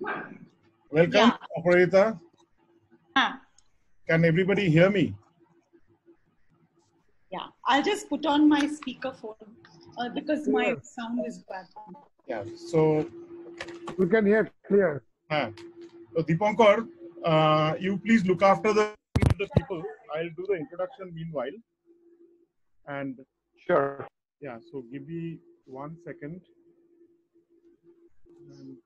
Welcome, Yeah. Aparajita. Ah, Can everybody hear me? yeah, I'll just put on my speakerphone uh, because my Sure. sound is bad. Yeah. So, We can hear clear. uh, so Deepankar, uh, you please look after the, the people. I'll do the introduction meanwhile. And Sure. yeah, so give me one second. And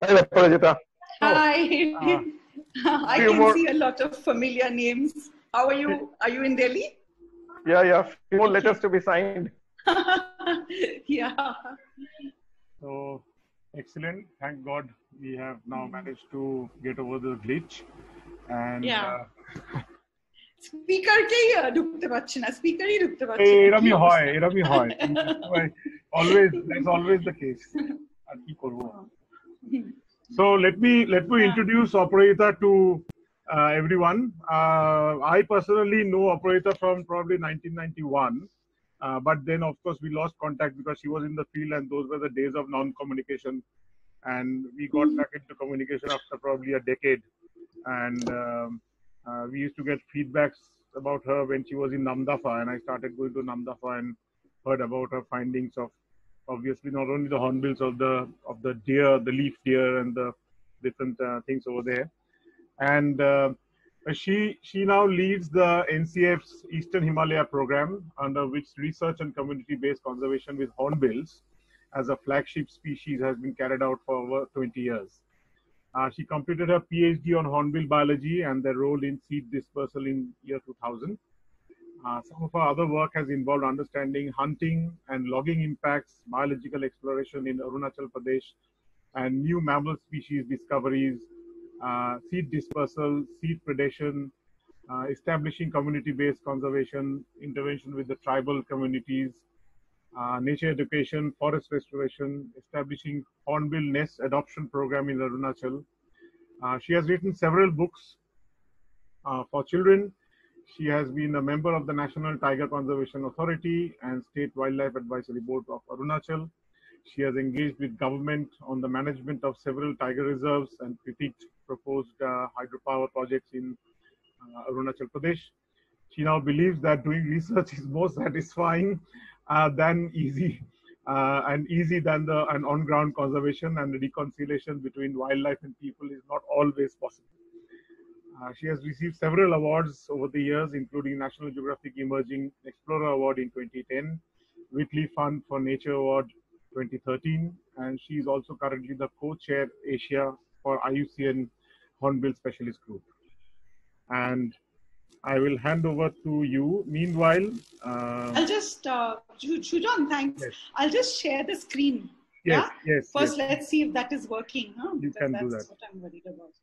Hi, Parajita. Hi. uh, I can more- see a lot of familiar names. How are you? Are you in Delhi? Yeah, yeah. Few more letters to be signed. yeah. so, excellent. Thank God we have now managed to get over the glitch. And Yeah. uh, স্পিকারকেই ঢুকতে পারছে না স্পিকারই ঢুকতে পারছে এই না। এরমই কি হয় অবস্থা? এরমই হয় always that's always the case আর কি করবো So let me let me Yeah. introduce Operator to uh, everyone. Uh, I personally know Operator from probably 1991, uh, but then of course we lost contact because she was in the field, and those were the days of non-communication. And we got back into communication after probably a decade. And um, uh, we used to get feedbacks about her when she was in Namdapha, and I started going to Namdapha and heard about her findings of obviously not only the hornbills of the of the deer, the leaf deer, and the different uh, things over there. And uh, she she now leads the NCF's Eastern Himalaya program, under which research and community-based conservation with hornbills as a flagship species has been carried out for over 20 years. Uh, she completed her PhD on hornbill biology and their role in seed dispersal in year 2000. Uh, some of her other work has involved understanding hunting and logging impacts, biological exploration in Arunachal Pradesh, and new mammal species discoveries, seed dispersal, seed predation, uh, establishing community-based conservation, intervention with the tribal communities, uh, nature education, forest restoration, establishing hornbill nest adoption program in Arunachal. Uh, she has written several books uh, for children. She has been a member of the National Tiger Conservation Authority and State Wildlife Advisory Board of Arunachal. She has engaged with government on the management of several tiger reserves and critiqued proposed uh, hydropower projects in uh, Arunachal Pradesh. She now believes that doing research is more satisfying uh, than easy, uh, and easy than the an on-ground conservation and the reconciliation between wildlife and people is not always possible. Uh, she has received several awards over the years, including National Geographic Emerging Explorer Award in 2010, Whitley Fund for Nature Award 2013, and she is also currently the co-chair Asia for IUCN Hornbill Specialist Group. And I will hand over to you. Meanwhile, uh, I'll just uh, Sujan, thanks. Yes. I'll just share the screen. yes, yeah? yes, First, yes. let's see if that is working. Huh? You Because can do that's that. what I'm worried about.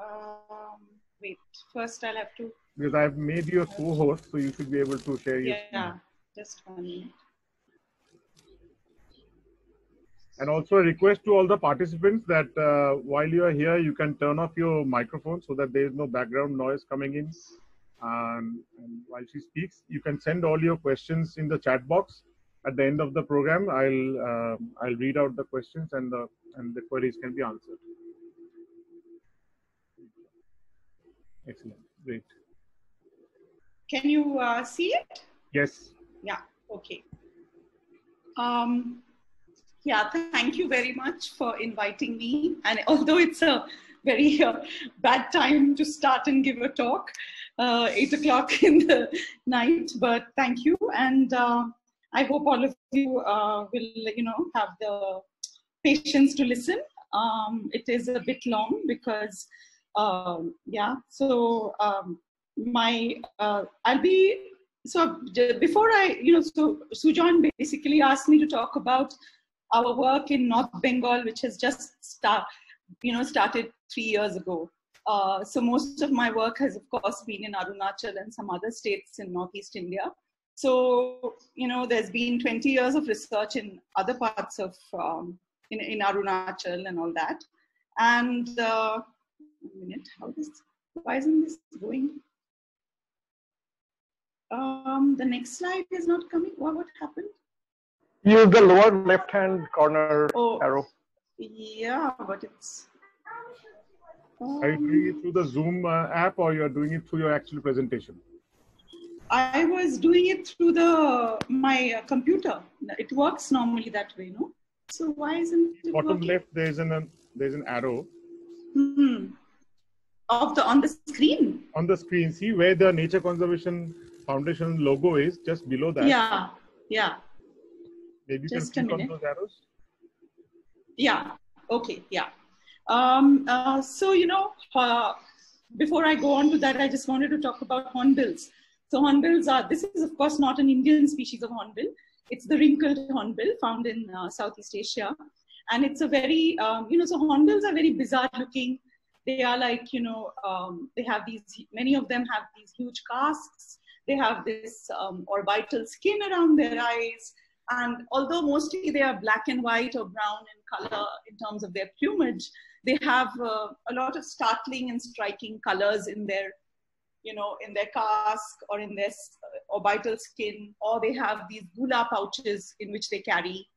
Um, wait, first I'll have to. because I've made you a co-host, so you should be able to share your Yeah, just one minute. And also a request to all the participants that uh, while you are here, you can turn off your microphone so that there is no background noise coming in. Um, and while she speaks, you can send all your questions in the chat box. At the end of the program, I'll uh, I'll read out the questions and the and the queries can be answered. Excellent, great. Can you uh, see it? Yes, Yeah, okay. Um, yeah, thank you very much for inviting me. And although it's a very uh, bad time to start and give a talk, uh, eight o'clock in the night, but thank you. And uh, I hope all of you uh, will, you know, have the patience to listen. Um, it is a bit long because, um, yeah, so um, my, uh, I'll be so before I, you know, so Sujan basically asked me to talk about our work in North Bengal, which has just start, you know, started three years ago. Uh, so most of my work has, of course, been in Arunachal and some other states in Northeast India. So, you know, there's been 20 years of research in other parts of, um, in, in Arunachal and all that. And, uh, a minute, how this, why isn't this going? Um, the next slide is not coming. What, what happened? Use the lower left-hand corner oh, arrow. Yeah, but it's. Um, Are you doing it through the Zoom uh, app or you're doing it through your actual presentation? I was doing it through the my uh, computer. It works normally that way, no? So why isn't it Bottom working? left, there's an uh, there's an arrow. Hmm. Of the on the screen. On the screen, see where the Nature Conservation Foundation logo is, just below that. Yeah, yeah. Maybe you Just a can click on those arrows. Yeah. Okay. Yeah. Um, uh, so you know, uh, before I go on to that, I just wanted to talk about hornbills. So hornbills are. This is of course not an Indian species of hornbill. It's the wrinkled hornbill found in uh, Southeast Asia, and it's a very um, you know. So hornbills are very bizarre looking. They are like you know. Um, they have these. Many of them have these huge casques. They have this um, orbital skin around their eyes. And although mostly they are black and white or brown in color in terms of their plumage, they have uh, a lot of startling and striking colors in their, you know, in their casque or in their uh, orbital skin, or they have these gular pouches in which they carry,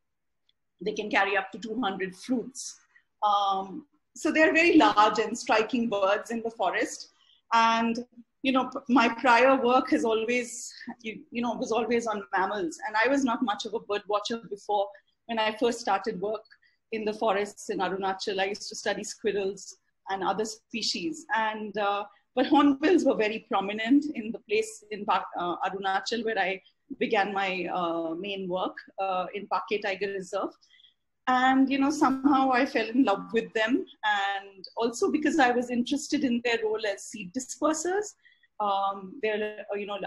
they can carry up to 200 fruits. Um, so they're very large and striking birds in the forest. And you know, my prior work has always, you, you know, was always on mammals. And I was not much of a bird watcher before when I first started work in the forests in Arunachal. I used to study squirrels and other species. And, uh, but hornbills were very prominent in the place in uh, Arunachal where I began my uh, main work uh, in Pake Tiger Reserve. And, you know, somehow I fell in love with them. And also because I was interested in their role as seed dispersers um, they're you know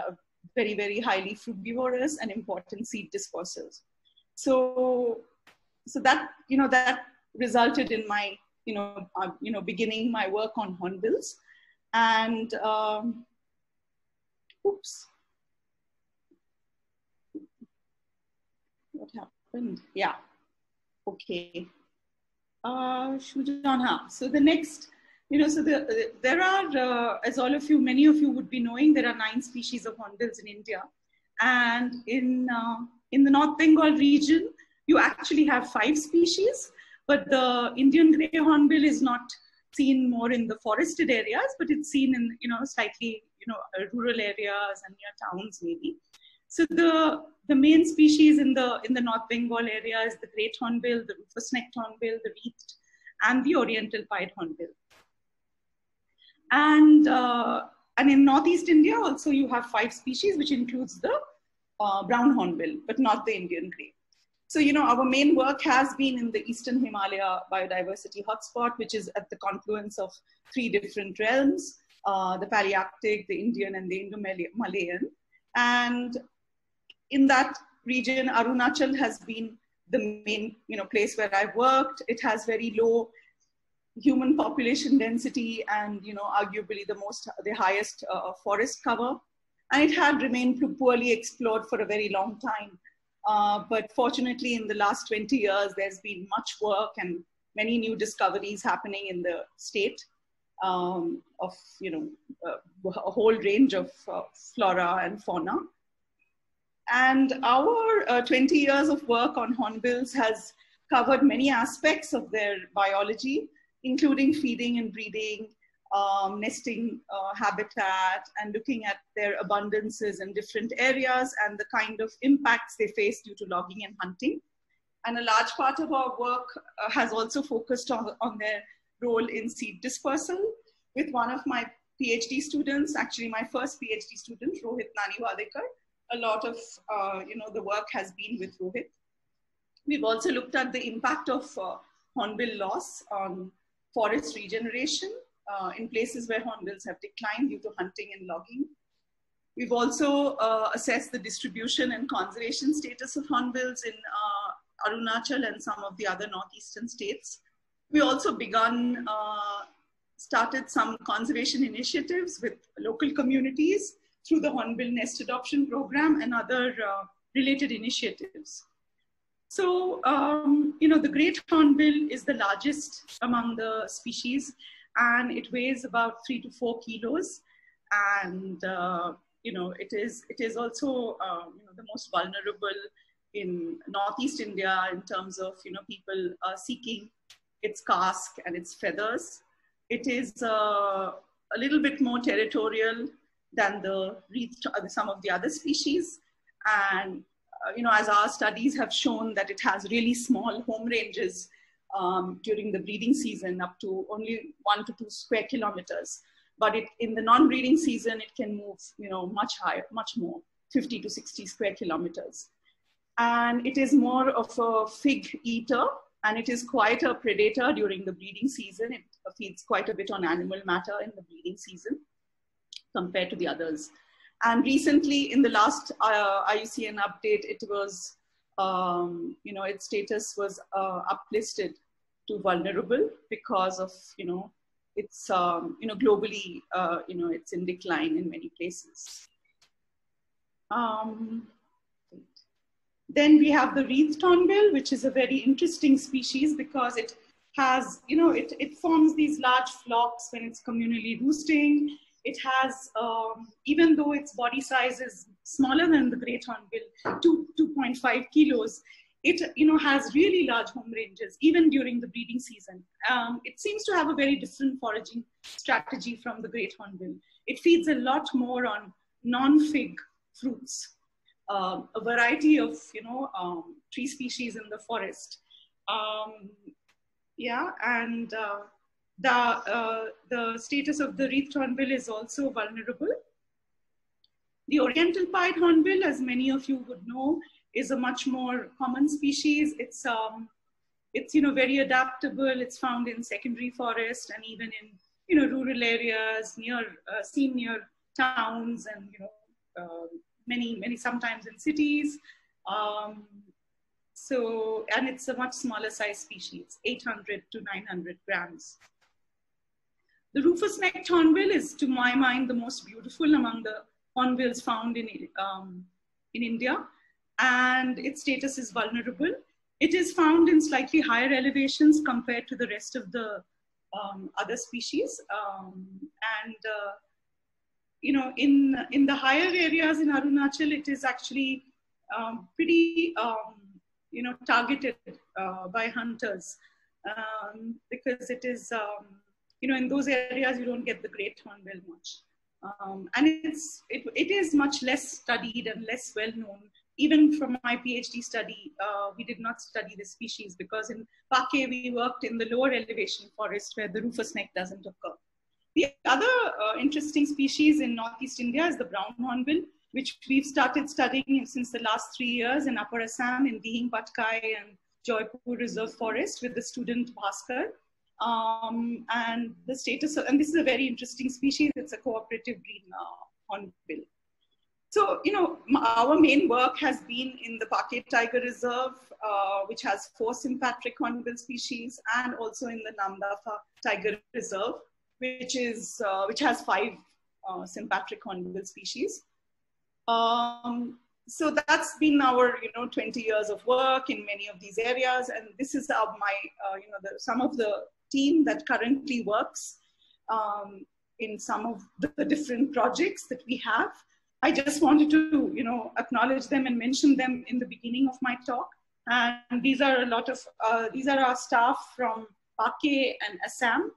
very very highly frugivorous and important seed dispersers. So so that you know that resulted in my you know uh, you know beginning my work on hornbills, and um, oops, what happened? Yeah, okay. Uh, so the next you know, so the, there are, uh, as all of you, many of you would be knowing, there are nine species of hornbills in India. And in, uh, in the North Bengal region, you actually have five species, but the Indian grey hornbill is not seen more in the forested areas, but it's seen in, you know, slightly, you know, rural areas and near towns maybe. So the, the main species in the, in the North Bengal area is the great hornbill, the rufous-necked hornbill, the wreathed, and the oriental pied hornbill. And, uh, and in Northeast India also you have five species, which includes the uh, brown hornbill, but not the Indian grey. So, you know, our main work has been in the Eastern Himalaya biodiversity hotspot, which is at the confluence of three different realms, uh, the Palearctic, the Indian, and the Indo-Malayan. And in that region, Arunachal has been the main, you know, place where I've worked. It has very low human population density and you know arguably the most the highest uh, forest cover. And it had remained poorly explored for a very long time. Uh, but fortunately in the last 20 years there's been much work and many new discoveries happening in the state um, of you know uh, a whole range of uh, flora and fauna. And our uh, 20 years of work on hornbills has covered many aspects of their biology including feeding and breeding, um, nesting uh, habitat, and looking at their abundances in different areas and the kind of impacts they face due to logging and hunting. And a large part of our work uh, has also focused on, on their role in seed dispersal with one of my PhD students, actually my first PhD student, Rohit Naniwadekar. A lot of, uh, you know, the work has been with Rohit. We've also looked at the impact of uh, hornbill loss on forest regeneration uh, in places where hornbills have declined due to hunting and logging. We've also uh, assessed the distribution and conservation status of hornbills in, uh, Arunachal and some of the other northeastern states. We also begun, uh, started some conservation initiatives with local communities through the Hornbill Nest Adoption Program and other uh, related initiatives. So, um, you know, the great hornbill is the largest among the species and it weighs about three to four kilos. And, uh, you know, it is, it is also, uh, you know, the most vulnerable in Northeast India in terms of, you know, people uh, seeking its casque and its feathers. It is uh, a little bit more territorial than the some of the other species. And you know, as our studies have shown that it has really small home ranges um, during the breeding season, up to only one to two square kilometers. But it, in the non-breeding season, it can move, you know, much higher, much more, 50 to 60 square kilometers. And it is more of a fig eater, and it is quite a predator during the breeding season. It feeds quite a bit on animal matter in the breeding season compared to the others. And recently, in the last uh, IUCN update, it was, um, you know, its status was uh, uplisted to vulnerable because of, you know, it's, um, you know, globally, uh, you know, it's in decline in many places. Um, then we have the wreathed hornbill, which is a very interesting species because it has, you know, it, it forms these large flocks when it's communally roosting it has, um, even though its body size is smaller than the great hornbill, 2, 2.5 kilos, it you know has really large home ranges even during the breeding season. Um, it seems to have a very different foraging strategy from the great hornbill. It feeds a lot more on non-fig fruits, uh, a variety of you know um, tree species in the forest. Um, yeah, and uh, the, uh, the status of the wreathed hornbill is also vulnerable. The oriental pied hornbill, as many of you would know, is a much more common species. It's, um, it's you know, very adaptable. It's found in secondary forest and even in you know, rural areas, near, uh, seen near towns and you know, uh, many, many sometimes in cities. Um, so, and it's a much smaller size species, 800 to 900 grams. The rufous-necked hornbill is, to my mind, the most beautiful among the hornbills found in, um, in India, and its status is vulnerable. It is found in slightly higher elevations compared to the rest of the um, other species. Um, and, uh, you know, in, in the higher areas in Arunachal, it is actually um, pretty, um, you know, targeted uh, by hunters um, because it is you know, in those areas, you don't get the great hornbill much. Um, and it's, it, it is much less studied and less well known. Even from my PhD study, uh, we did not study the species because in Pake, we worked in the lower elevation forest where the rufous neck doesn't occur. The other uh, interesting species in Northeast India is the brown hornbill, which we've started studying since the last three years in Upper Assam in Dihing Patkai and Joypur Reserve Forest with the student Bhaskar. Um, and the status, of, and this is a very interesting species, it's a cooperative breed uh, hornbill. So, you know, our main work has been in the Pake Tiger Reserve, uh, which has four sympatric hornbill species, and also in the Namdapha Tiger Reserve, which is uh, which has five uh, sympatric hornbill species. Um, so that's been our, you know, 20 years of work in many of these areas, and this is our, my, uh, you know, the, some of the team that currently works um, in some of the different projects that we have. I just wanted to, you know, acknowledge them and mention them in the beginning of my talk. And these are a lot of, uh, these are our staff from Pake and Assam,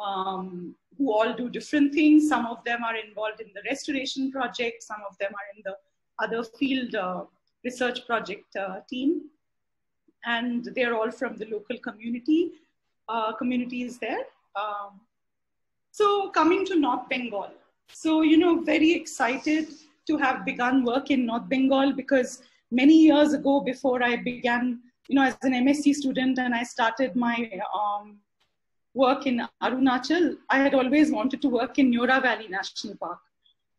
um, who all do different things. Some of them are involved in the restoration project. Some of them are in the other field uh, research project uh, team. And they're all from the local community uh, communities there. Um, so coming to North Bengal. So, you know, very excited to have begun work in North Bengal because many years ago before I began, you know, as an MSc student and I started my um, work in Arunachal, I had always wanted to work in Neora Valley National Park.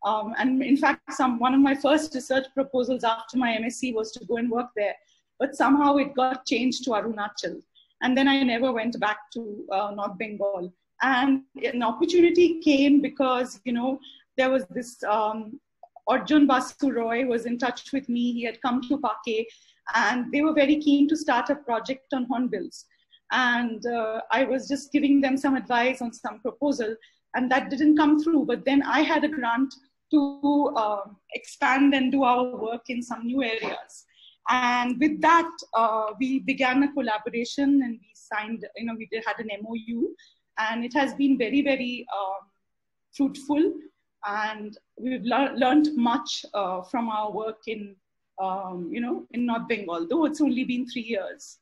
Um, and in fact, some, one of my first research proposals after my MSc was to go and work there but somehow it got changed to Arunachal. And then I never went back to uh, North Bengal. And an opportunity came because, you know, there was this um, Arjun Basu Roy was in touch with me. He had come to Pake and they were very keen to start a project on hornbills. And uh, I was just giving them some advice on some proposal, and that didn't come through. But then I had a grant to uh, expand and do our work in some new areas. And with that, uh, we began a collaboration and we signed, you know, we did, had an MOU, and it has been very, very um, fruitful. And we've le- learned much uh, from our work in um, you know, in North Bengal, though it's only been three years.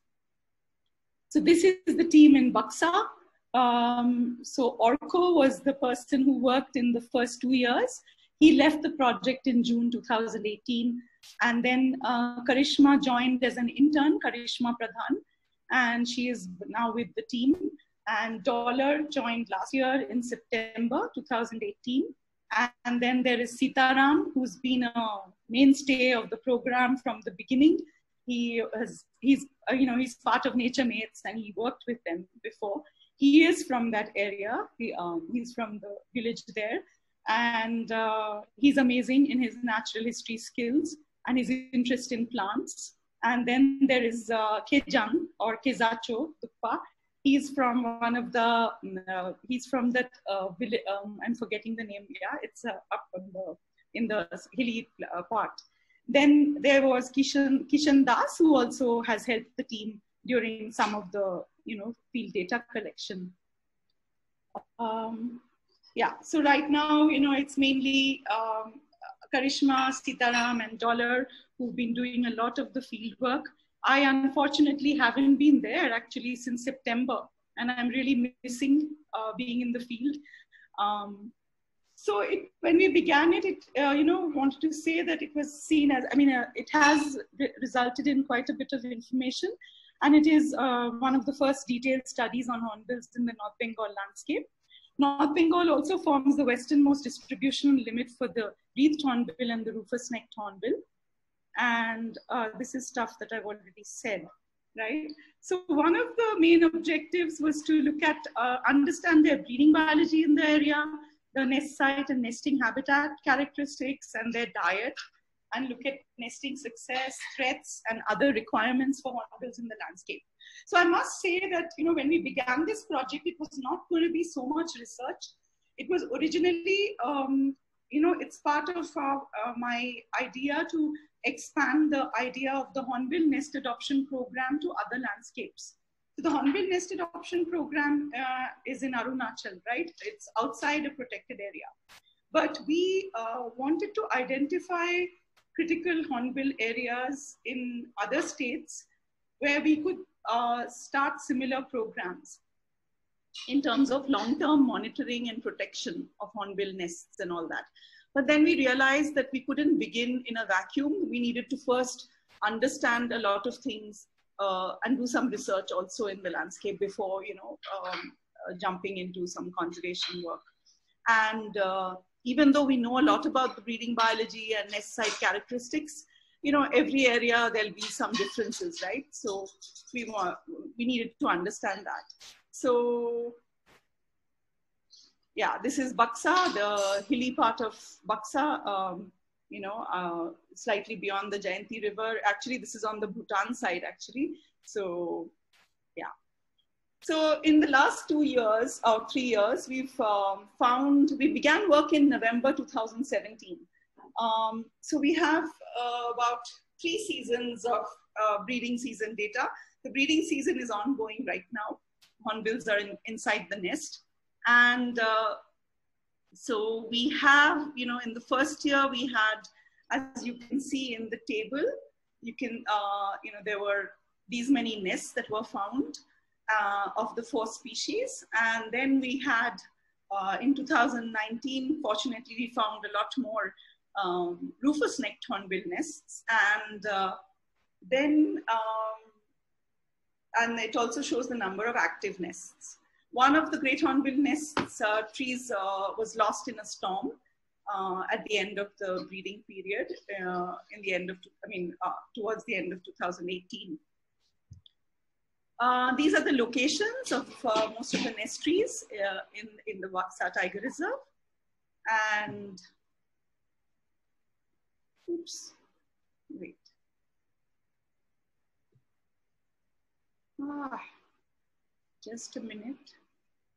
So this is the team in Buxa. Um, so Orko was the person who worked in the first two years. He left the project in June 2018. And then uh, Karishma joined as an intern, Karishma Pradhan, and she is now with the team. And Dollar joined last year in September 2018. And then there is Sitaram, who's been a mainstay of the program from the beginning. He has, he's, uh, you know, he's part of Nature Mates and he worked with them before. He is from that area. He, um, he's from the village there. And uh, he's amazing in his natural history skills and his interest in plants. And then there is uh, Kejang or Kezacho Dukpa he's from one of the uh, he's from that uh, village, um, i'm forgetting the name. Yeah it's uh, up on the in the hilly uh, part. Then there was kishan kishan das who also has helped the team during some of the you know field data collection. Um, yeah so right now you know it's mainly um, karishma sitaram and dollar who've been doing a lot of the field work I unfortunately haven't been there actually since September, and I'm really missing uh, being in the field. Um, so it, when we began it, it uh, you know wanted to say that it was seen as I mean uh, it has re resulted in quite a bit of information, and it is uh, one of the first detailed studies on hornbills in the North Bengal landscape. North Bengal also forms the westernmost distribution limit for the wreathed hornbill and the rufous-necked hornbill and uh, this is stuff that I've already said, right? So one of the main objectives was to look at, uh, understand their breeding biology in the area, the nest site and nesting habitat characteristics and their diet, and look at nesting success, threats, and other requirements for hornbills in the landscape. So I must say that, you know, when we began this project, it was not going to be so much research. It was originally, um, you know, it's part of uh, uh, my idea to expand the idea of the Hornbill Nest Adoption Program to other landscapes. So the Hornbill Nest Adoption Program uh, is in Arunachal, right? It's outside a protected area. But we uh, wanted to identify critical hornbill areas in other states where we could uh, start similar programs in terms of long-term monitoring and protection of hornbill nests and all that. But then we realized that we couldn't begin in a vacuum. We needed to first understand a lot of things uh, and do some research also in the landscape before, you know, um, uh, jumping into some conservation work. And uh, even though we know a lot about the breeding biology and nest site characteristics, you know, every area there'll be some differences, right? So we want, we needed to understand that. So yeah, this is Buxa, the hilly part of Buxa, um, you know, uh, slightly beyond the Jayanti River. Actually, this is on the Bhutan side, actually. So, yeah. So in the last two years or three years, we've um, found, we began work in November 2017. Um, so we have uh, about three seasons of uh, breeding season data. The breeding season is ongoing right now. Hornbills are in, inside the nest. And uh, so we have, you know, in the first year we had, as you can see in the table, you can, uh, you know, there were these many nests that were found uh, of the four species. And then we had, uh, in 2019, fortunately, we found a lot more um, rufous-necked hornbill nests. And uh, then, um, and it also shows the number of active nests. One of the great hornbill nests uh, trees uh, was lost in a storm. uh, at the end of the breeding period, in the end of, I mean, towards the end of 2018. Uh, these are the locations of uh, most of the nest trees uh, in, in the Buxa Tiger Reserve. And, oops, wait. Ah, just a minute.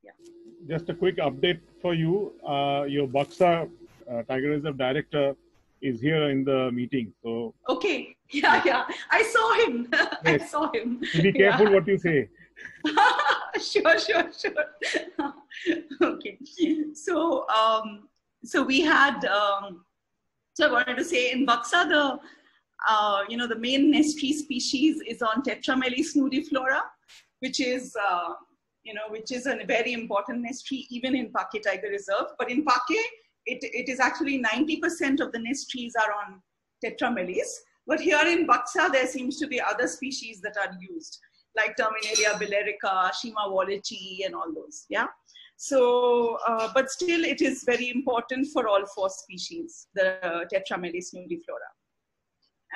Yeah. Just a quick update for you. Uh, your Buxa uh, Tiger Reserve director is here in the meeting. So okay, yeah, yeah, I saw him. I saw him. Be careful yeah. what you say. sure, sure, sure. okay, so um, so we had. Um, so I wanted to say in Buxa the uh, you know the main nest tree species is on Tetrameles nudiflora, which is uh, you know which is a very important nest tree even in Pake Tiger Reserve. But in Pake, it, it is actually 90% of the nest trees are on Tetrameles. But here in Buxa, there seems to be other species that are used, like Terminalia bellirica, Schima wallichii, and all those. Yeah. So, uh, but still, it is very important for all four species, the Tetrameles nudiflora.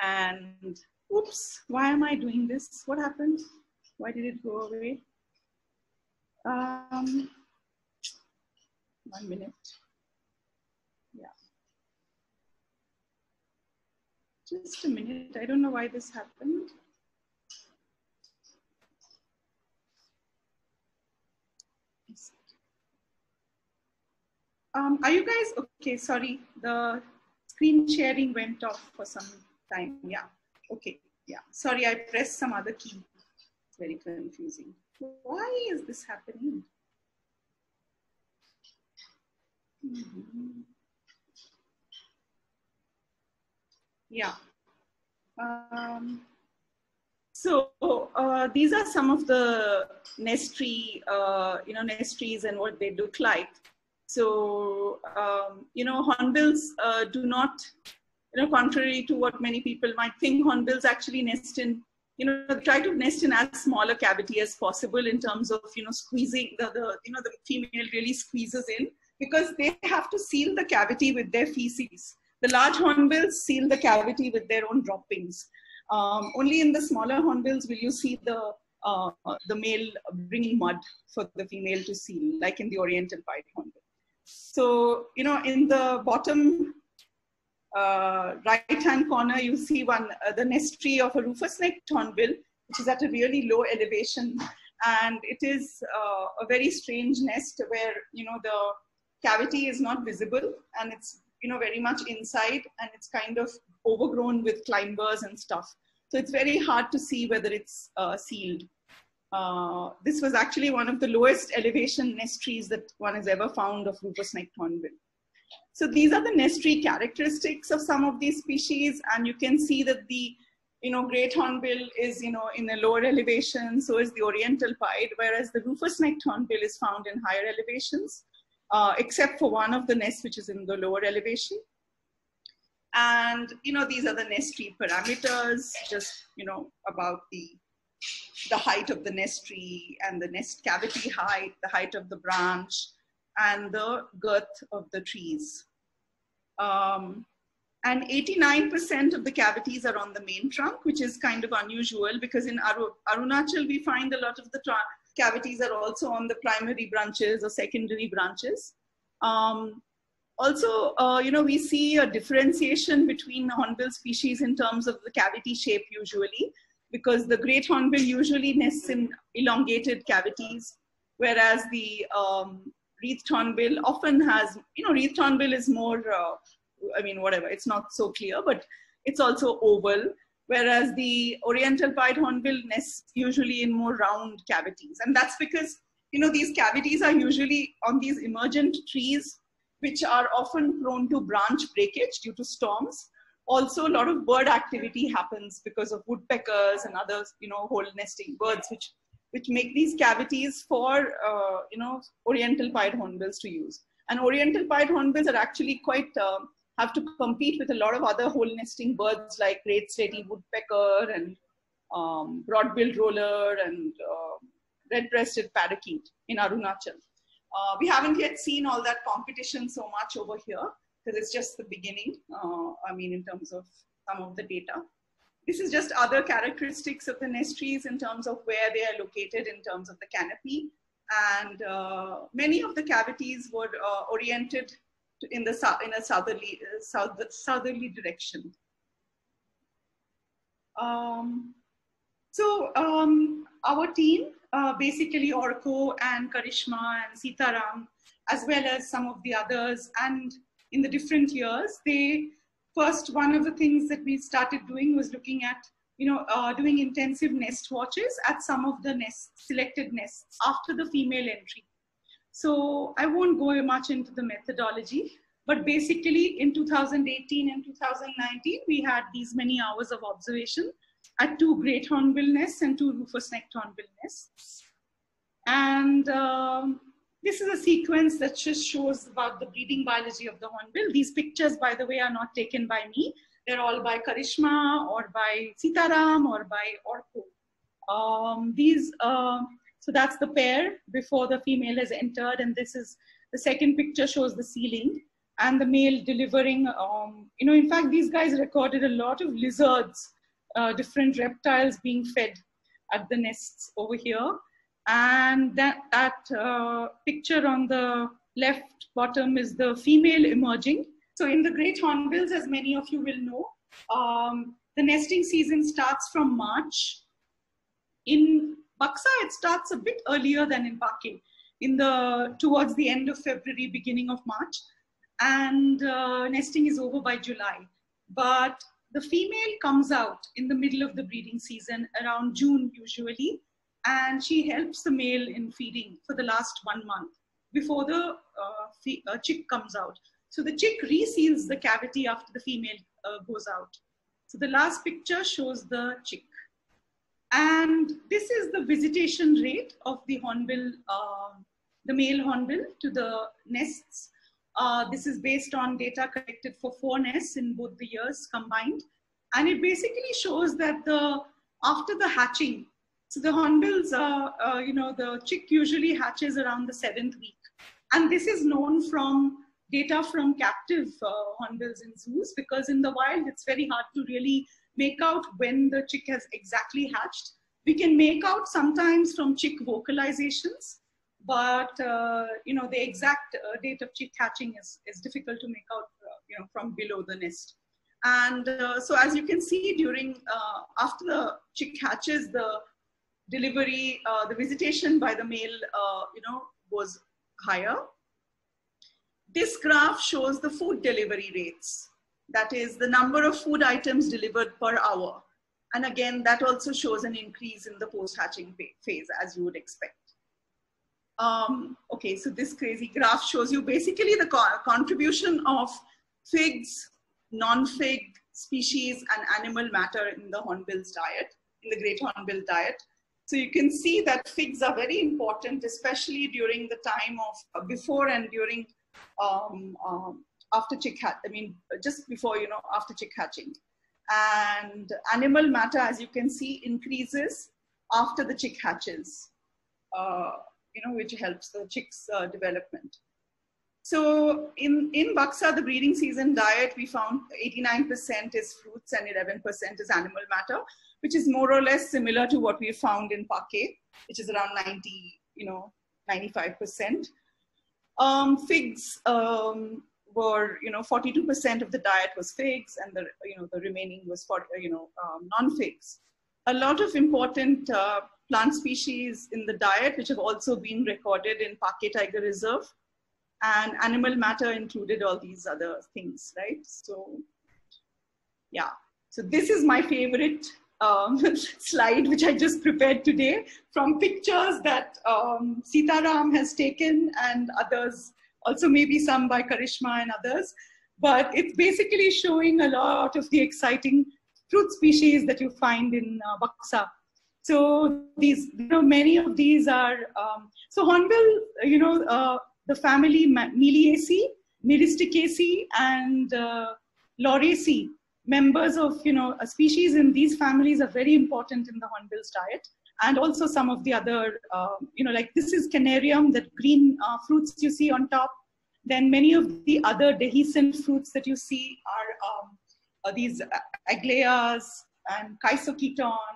And oops, why am I doing this? What happened? Why did it go away? Um, one minute. Just a minute. I don't know why this happened. Um, are you guys okay? Sorry, the screen sharing went off for some time. Yeah. Okay. Yeah. Sorry, I pressed some other key. Very confusing. Why is this happening? Mm -hmm. Yeah. Um, so uh, these are some of the nest tree, uh, you know, nest trees and what they look like. So, um, you know, hornbills uh, do not, you know, contrary to what many people might think, hornbills actually nest in, you know, try to nest in as small a cavity as possible in terms of, you know, squeezing the, the you know, the female really squeezes in because they have to seal the cavity with their feces. The large hornbills seal the cavity with their own droppings. Um, only in the smaller hornbills will you see the, uh, the male bringing mud for the female to seal, like in the oriental pied hornbill. So, you know, in the bottom uh, right-hand corner, you see one, uh, the nest tree of a rufous-necked hornbill, which is at a really low elevation. And it is uh, a very strange nest where, you know, the cavity is not visible and it's you know, very much inside and it's kind of overgrown with climbers and stuff. So it's very hard to see whether it's uh, sealed. Uh, this was actually one of the lowest elevation nest trees that one has ever found of rufous necked hornbill. So these are the nest tree characteristics of some of these species, and you can see that the you know great hornbill is you know in a lower elevation, so is the oriental pied, whereas the rufous necked hornbill is found in higher elevations uh, except for one of the nests, which is in the lower elevation. And, you know, these are the nest tree parameters, just, you know, about the, the height of the nest tree and the nest cavity height, the height of the branch, and the girth of the trees. Um, and 89% of the cavities are on the main trunk, which is kind of unusual because in Arunachal, we find a lot of the cavities are also on the primary branches or secondary branches. Um, also, uh, you know, we see a differentiation between hornbill species in terms of the cavity shape usually, because the great hornbill usually nests in elongated cavities, whereas the um, wreathed hornbill often has, you know, wreathed hornbill is more, uh, I mean, whatever, it's not so clear, but it's also oval whereas the oriental pied hornbill nests usually in more round cavities. And that's because, you know, these cavities are usually on these emergent trees, which are often prone to branch breakage due to storms. Also, a lot of bird activity happens because of woodpeckers and other, you know, hole nesting birds, which which make these cavities for, uh, you know, oriental pied hornbills to use. And oriental pied hornbills are actually quite uh, have to compete with a lot of other hole nesting birds like great slaty woodpecker and um, broad-billed roller and uh, red-breasted parakeet in Arunachal. Uh, we haven't yet seen all that competition so much over here, because it's just the beginning. Uh, I mean, in terms of some of the data. This is just other characteristics of the nest trees in terms of where they are located in terms of the canopy. And uh, many of the cavities were uh, oriented in, the, in a southerly, uh, south, southerly direction. Um, so um, our team, uh, basically Orko and Karishma and Sitaram, as well as some of the others, and in the different years, they first one of the things that we started doing was looking at you know uh, doing intensive nest watches at some of the nests selected nests after the female entry so i won't go much into the methodology but basically in 2018 and 2019 we had these many hours of observation at two great hornbill nests and two rufous-necked hornbill nests and um, this is a sequence that just shows about the breeding biology of the hornbill. These pictures, by the way, are not taken by me. They're all by Karishma or by Sitaram or by Orko. Um, these, uh, so that's the pair before the female has entered. And this is, the second picture shows the sealing and the male delivering, um, you know, in fact, these guys recorded a lot of lizards, uh, different reptiles being fed at the nests over here. And that, that uh, picture on the left bottom is the female emerging. So in the great hornbills, as many of you will know, um, the nesting season starts from March. In Buxa, it starts a bit earlier than in Pake, in the towards the end of February, beginning of March, and uh, nesting is over by July. But the female comes out in the middle of the breeding season, around June usually, and she helps the male in feeding for the last one month before the uh, uh, chick comes out. So the chick reseals the cavity after the female uh, goes out. So the last picture shows the chick. And this is the visitation rate of the hornbill, um, the male hornbill to the nests. Uh, this is based on data collected for four nests in both the years combined. And it basically shows that the after the hatching, so the hornbills, uh, uh, you know, the chick usually hatches around the seventh week. And this is known from data from captive uh, hornbills in zoos because in the wild, it's very hard to really make out when the chick has exactly hatched. We can make out sometimes from chick vocalizations, but uh, you know the exact uh, date of chick hatching is, is difficult to make out uh, you know from below the nest and uh, so as you can see during uh, after the chick hatches the delivery, uh, the visitation by the male, you know, was higher. This graph shows the food delivery rates. That is the number of food items delivered per hour. And again, that also shows an increase in the post-hatching phase, as you would expect. Um, okay, so this crazy graph shows you basically the co contribution of figs, non-fig species, and animal matter in the hornbill's diet, in the great hornbill diet. So you can see that figs are very important, especially during the time of before and during um, um, after chick hatch. I mean, just before you know after chick hatching, and animal matter, as you can see, increases after the chick hatches. Uh, you know, which helps the chick's uh, development. So in, in Buxa, the breeding season diet, we found 89% is fruits and 11% is animal matter which is more or less similar to what we found in Pake, which is around 90, you know, 95%. Um, figs um, were, you know, 42% of the diet was figs and the, you know, the remaining was, for, you know, um, non-figs. A lot of important uh, plant species in the diet, which have also been recorded in Pake Tiger Reserve. And animal matter included all these other things, right? So, yeah. So this is my favorite um, slide which I just prepared today from pictures that um, Sitaram has taken and others, also maybe some by Karishma and others. But it's basically showing a lot of the exciting fruit species that you find in uh, Buxa. So these, you know, many of these are, um, so Hornbill, you know, uh, the family Meliaceae, Myristicaceae, and uh, Lauraceae members of you know a species in these families are very important in the hornbill's diet and also some of the other uh, you know like this is canarium that green uh, fruits you see on top Then many of the other dehiscent fruits that you see are, um, are these aglaias and Chisocheton,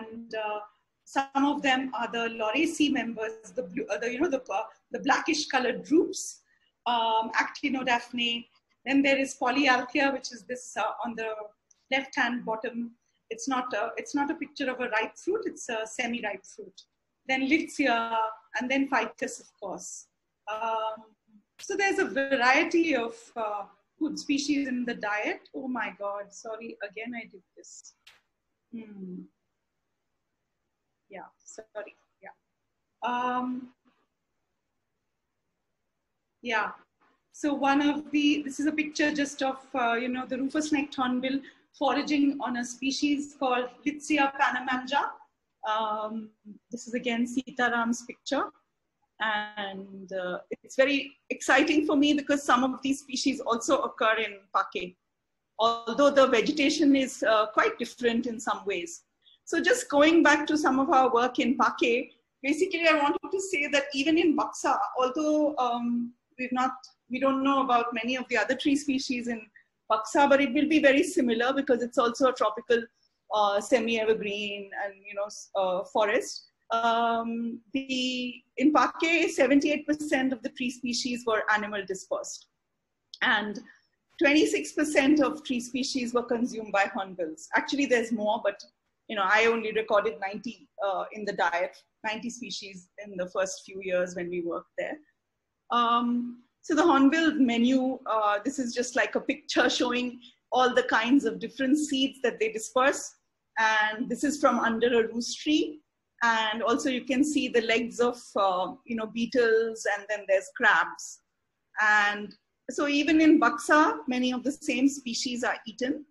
and uh, some of them are the Lauraceae members, the blue, uh, the, you know, the, uh, the blackish colored drupes, um, Actinodaphne. Then there is Polyalthia, which is this uh, on the left-hand bottom. It's not, a, it's not a picture of a ripe fruit, it's a semi-ripe fruit. Then Litsea, and then Ficus, of course. Um, so there's a variety of uh, food species in the diet. Oh my God, sorry, again I did this. Hmm. Yeah, sorry, yeah. Um, yeah, so one of the, this is a picture just of, uh, you know, the rufous-necked hornbill foraging on a species called Litsea panamanja. Um, this is again Sitaram's picture. And uh, it's very exciting for me because some of these species also occur in Pake, although the vegetation is uh, quite different in some ways. So just going back to some of our work in Pake, basically I wanted to say that even in Buxa, although um, we've not, we don't know about many of the other tree species in Buxa, but it will be very similar because it's also a tropical uh, semi-evergreen and you know uh, forest. Um, the in Pake, 78% of the tree species were animal dispersed, and 26% of tree species were consumed by hornbills. Actually, there's more, but you know I only recorded 90 uh, in the diet, 90 species in the first few years when we worked there. Um, so the hornbill menu, uh, this is just like a picture showing all the kinds of different seeds that they disperse. And this is from under a roost tree. And also you can see the legs of, uh, you know, beetles and then there's crabs. And so even in Buxa, many of the same species are eaten.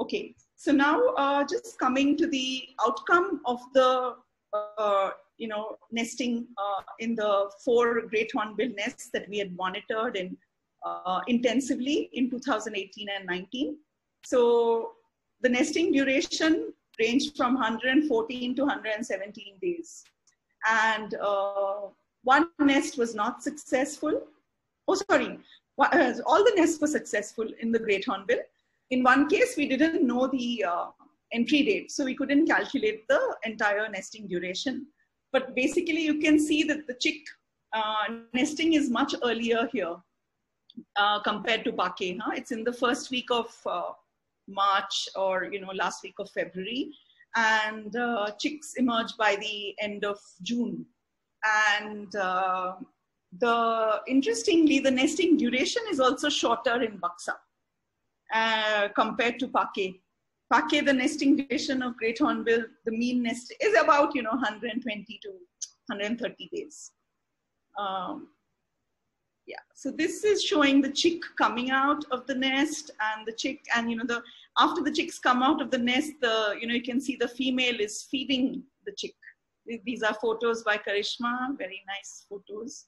Okay, so now uh, just coming to the outcome of the uh, you know, nesting uh, in the four great hornbill nests that we had monitored in, uh, intensively in 2018 and 19. So the nesting duration ranged from 114 to 117 days. And uh, one nest was not successful. Oh, sorry, uh, all the nests were successful in the great hornbill. In one case, we didn't know the uh, entry date, so we couldn't calculate the entire nesting duration. But basically, you can see that the chick uh, nesting is much earlier here uh, compared to Pake. Huh? It's in the first week of uh, March or you know last week of February, and uh, chicks emerge by the end of June. And uh, the interestingly, the nesting duration is also shorter in Buxa uh, compared to Pake. Pake, the nesting duration of great hornbill, the mean nest is about, you know, 120 to 130 days. Um, yeah, so this is showing the chick coming out of the nest and the chick and, you know, the after the chicks come out of the nest, the, you know, you can see the female is feeding the chick. These are photos by Karishma, very nice photos.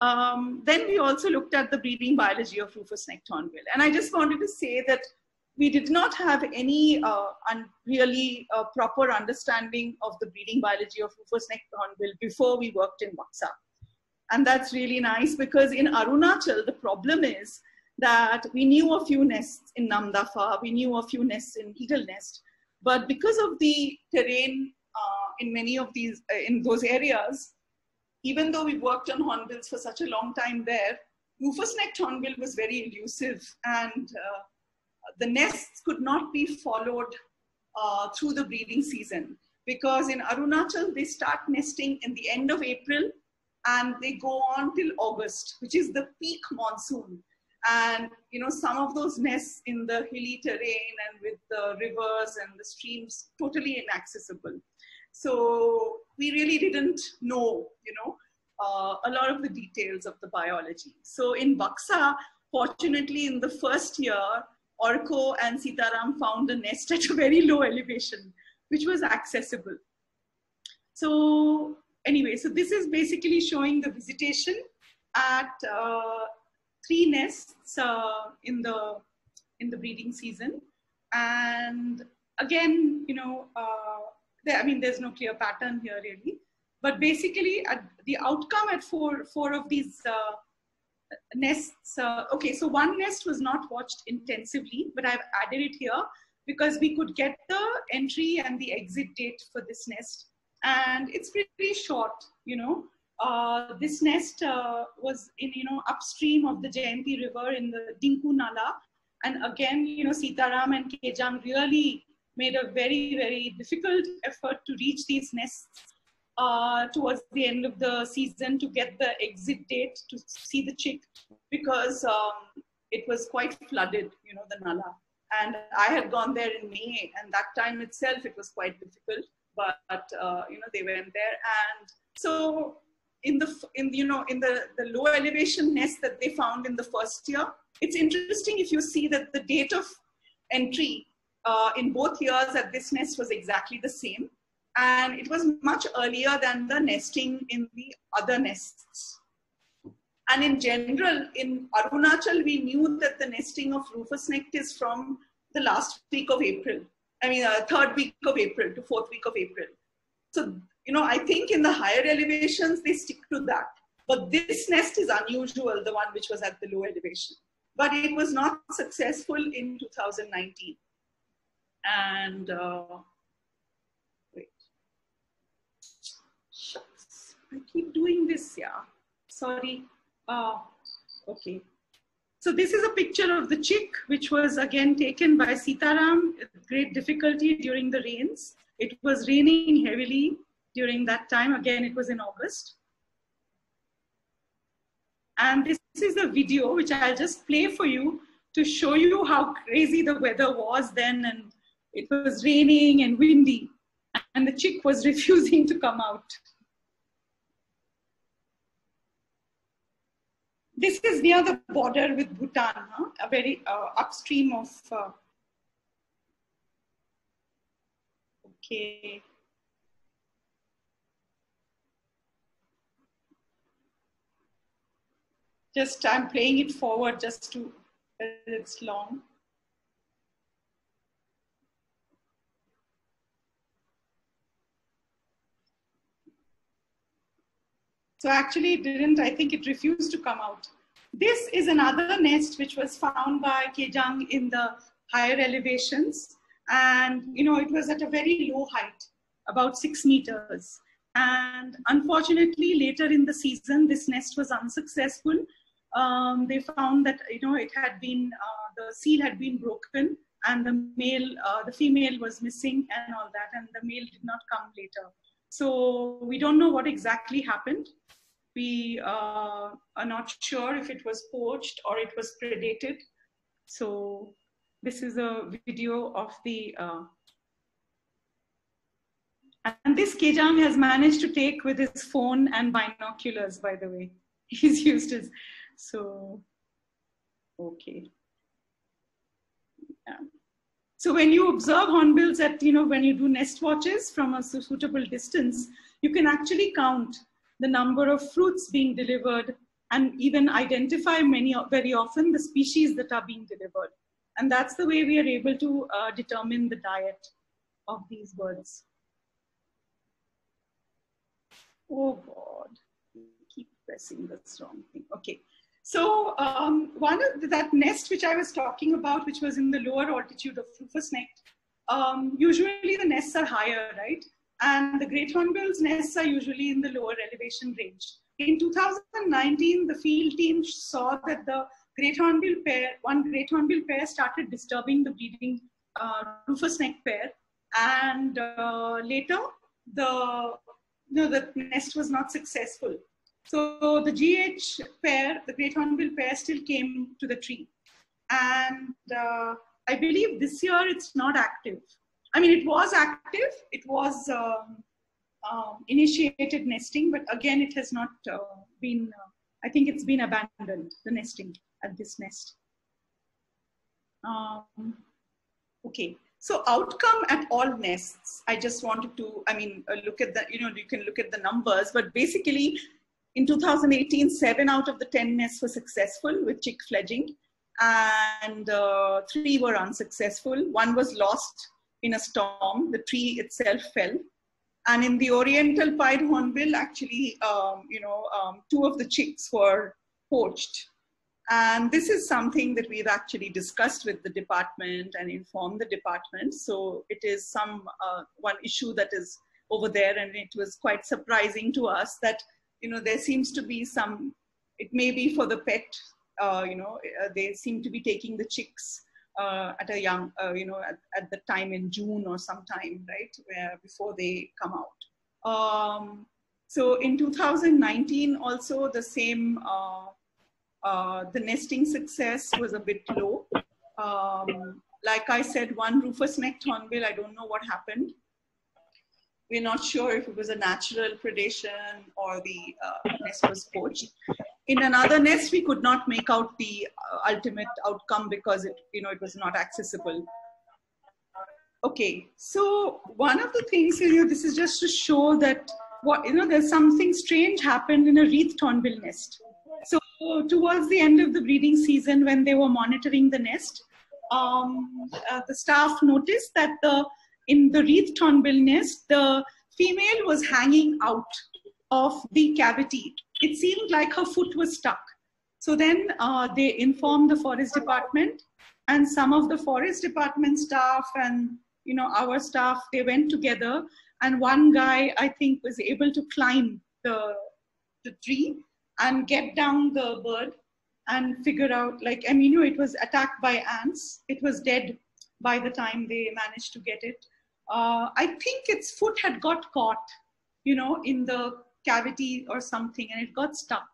Um, then we also looked at the breeding biology of rufous-necked hornbill. And I just wanted to say that we did not have any uh, un- really uh, proper understanding of the breeding biology of rufous-necked hornbill before we worked in Buxa. And that's really nice because in Arunachal, the problem is that we knew a few nests in Namdapha, we knew a few nests in Eagle Nest, but because of the terrain uh, in many of these, uh, in those areas, even though we worked on hornbills for such a long time there, rufous-necked hornbill was very elusive and uh, the nests could not be followed uh, through the breeding season because in Arunachal, they start nesting in the end of April and they go on till August, which is the peak monsoon. And, you know, some of those nests in the hilly terrain and with the rivers and the streams, totally inaccessible. So we really didn't know, you know, uh, a lot of the details of the biology. So in Buxa, fortunately, in the first year, Orko and Sitaram found a nest at a very low elevation, which was accessible. So anyway, so this is basically showing the visitation at uh, three nests uh, in the in the breeding season, and again, you know, uh, there, I mean, there's no clear pattern here really, But basically, the outcome at four, four of these uh, nests, uh, okay, so one nest was not watched intensively, but I've added it here because we could get the entry and the exit date for this nest. And it's pretty short, you know. Uh, this nest uh, was in, you know, upstream of the Jayanti River in the Dinku Nala. And again, you know, Sitaram and Kejang really made a very, very difficult effort to reach these nests uh, towards the end of the season to get the exit date to see the chick because um, it was quite flooded, you know, the Nala. And I had gone there in May, and that time itself it was quite difficult. But uh, you know, they went there, and so in the in you know in the the low elevation nest that they found in the first year, it's interesting if you see that the date of entry uh, in both years at this nest was exactly the same and it was much earlier than the nesting in the other nests. And in general, in Arunachal, we knew that the nesting of rufous necked is from the last week of April. I mean, uh, third week of April to fourth week of April. So, you know, I think in the higher elevations, they stick to that. But this nest is unusual, the one which was at the low elevation. But it was not successful in 2019. And uh, I keep doing this, yeah. Sorry. Uh, okay. So this is a picture of the chick, which was again taken by Sitaram, great difficulty during the rains. It was raining heavily during that time. Again, it was in August. And this is a video which I'll just play for you to show you how crazy the weather was then. And it was raining and windy. And the chick was refusing to come out. This is near the border with Bhutan, huh? a very uh, upstream of. Uh, okay. Just I'm playing it forward just to, it's long. So actually it didn't, I think it refused to come out. This is another nest which was found by Kejang in the higher elevations. And, you know, it was at a very low height, about six meters. And unfortunately, later in the season, this nest was unsuccessful. Um, they found that, you know, it had been, uh, the seal had been broken and the male, uh, the female was missing and all that, and the male did not come later. So we don't know what exactly happened. We uh, are not sure if it was poached or it was predated. So this is a video of the, uh, and this Kejang has managed to take with his phone and binoculars, by the way. He's used his, so, okay. Yeah. So when you observe hornbills at, you know, when you do nest watches from a suitable distance, you can actually count the number of fruits being delivered and even identify many, very often the species that are being delivered. And that's the way we are able to uh, determine the diet of these birds. Oh God, keep pressing this wrong thing. Okay. So um, one of the, that nest which I was talking about, which was in the lower altitude of Rufous Neck, um, usually the nests are higher, right? And the great hornbill's nests are usually in the lower elevation range. In 2019, the field team saw that the great hornbill pair, one great hornbill pair started disturbing the breeding uh, rufous neck pair. And uh, later, the, you know, the nest was not successful. So the GH pair, the great hornbill pair still came to the tree. And uh, I believe this year it's not active. I mean, it was active, it was um, um, initiated nesting, but again, it has not uh, been, uh, I think it's been abandoned, the nesting at this nest. Um, okay, so outcome at all nests, I just wanted to, I mean, uh, look at the, you know, you can look at the numbers, but basically in 2018, seven out of the 10 nests were successful with chick fledging and uh, three were unsuccessful. One was lost in a storm. The tree itself fell. And in the oriental pied hornbill, actually, um, you know, um, two of the chicks were poached. And this is something that we've actually discussed with the department and informed the department. So it is some uh, one issue that is over there, and it was quite surprising to us that you know there seems to be some. It may be for the pet. Uh, you know, uh, they seem to be taking the chicks uh, at a young, uh, you know, at, at, the time in June or sometime, right, where before they come out. Um, so in 2019, also the same, uh, uh, the nesting success was a bit low. Um, like I said, one rufous-necked hornbill, I don't know what happened. We're not sure if it was a natural predation or the uh, nest was poached in another nest we could not make out the uh, ultimate outcome because it you know it was not accessible. Okay so one of the things you know this is just to show that what you know there's something strange happened in a wreathed hornbill nest. So towards the end of the breeding season when they were monitoring the nest um, uh, the staff noticed that the in the wreathed hornbill nest the female was hanging out of the cavity it seemed like her foot was stuck. So then uh, they informed the forest department and some of the forest department staff and you know our staff they went together and one guy I think was able to climb the the tree and get down the bird and figure out like I mean you know it was attacked by ants it was dead by the time they managed to get it uh, I think its foot had got caught you know in the cavity or something and it got stuck.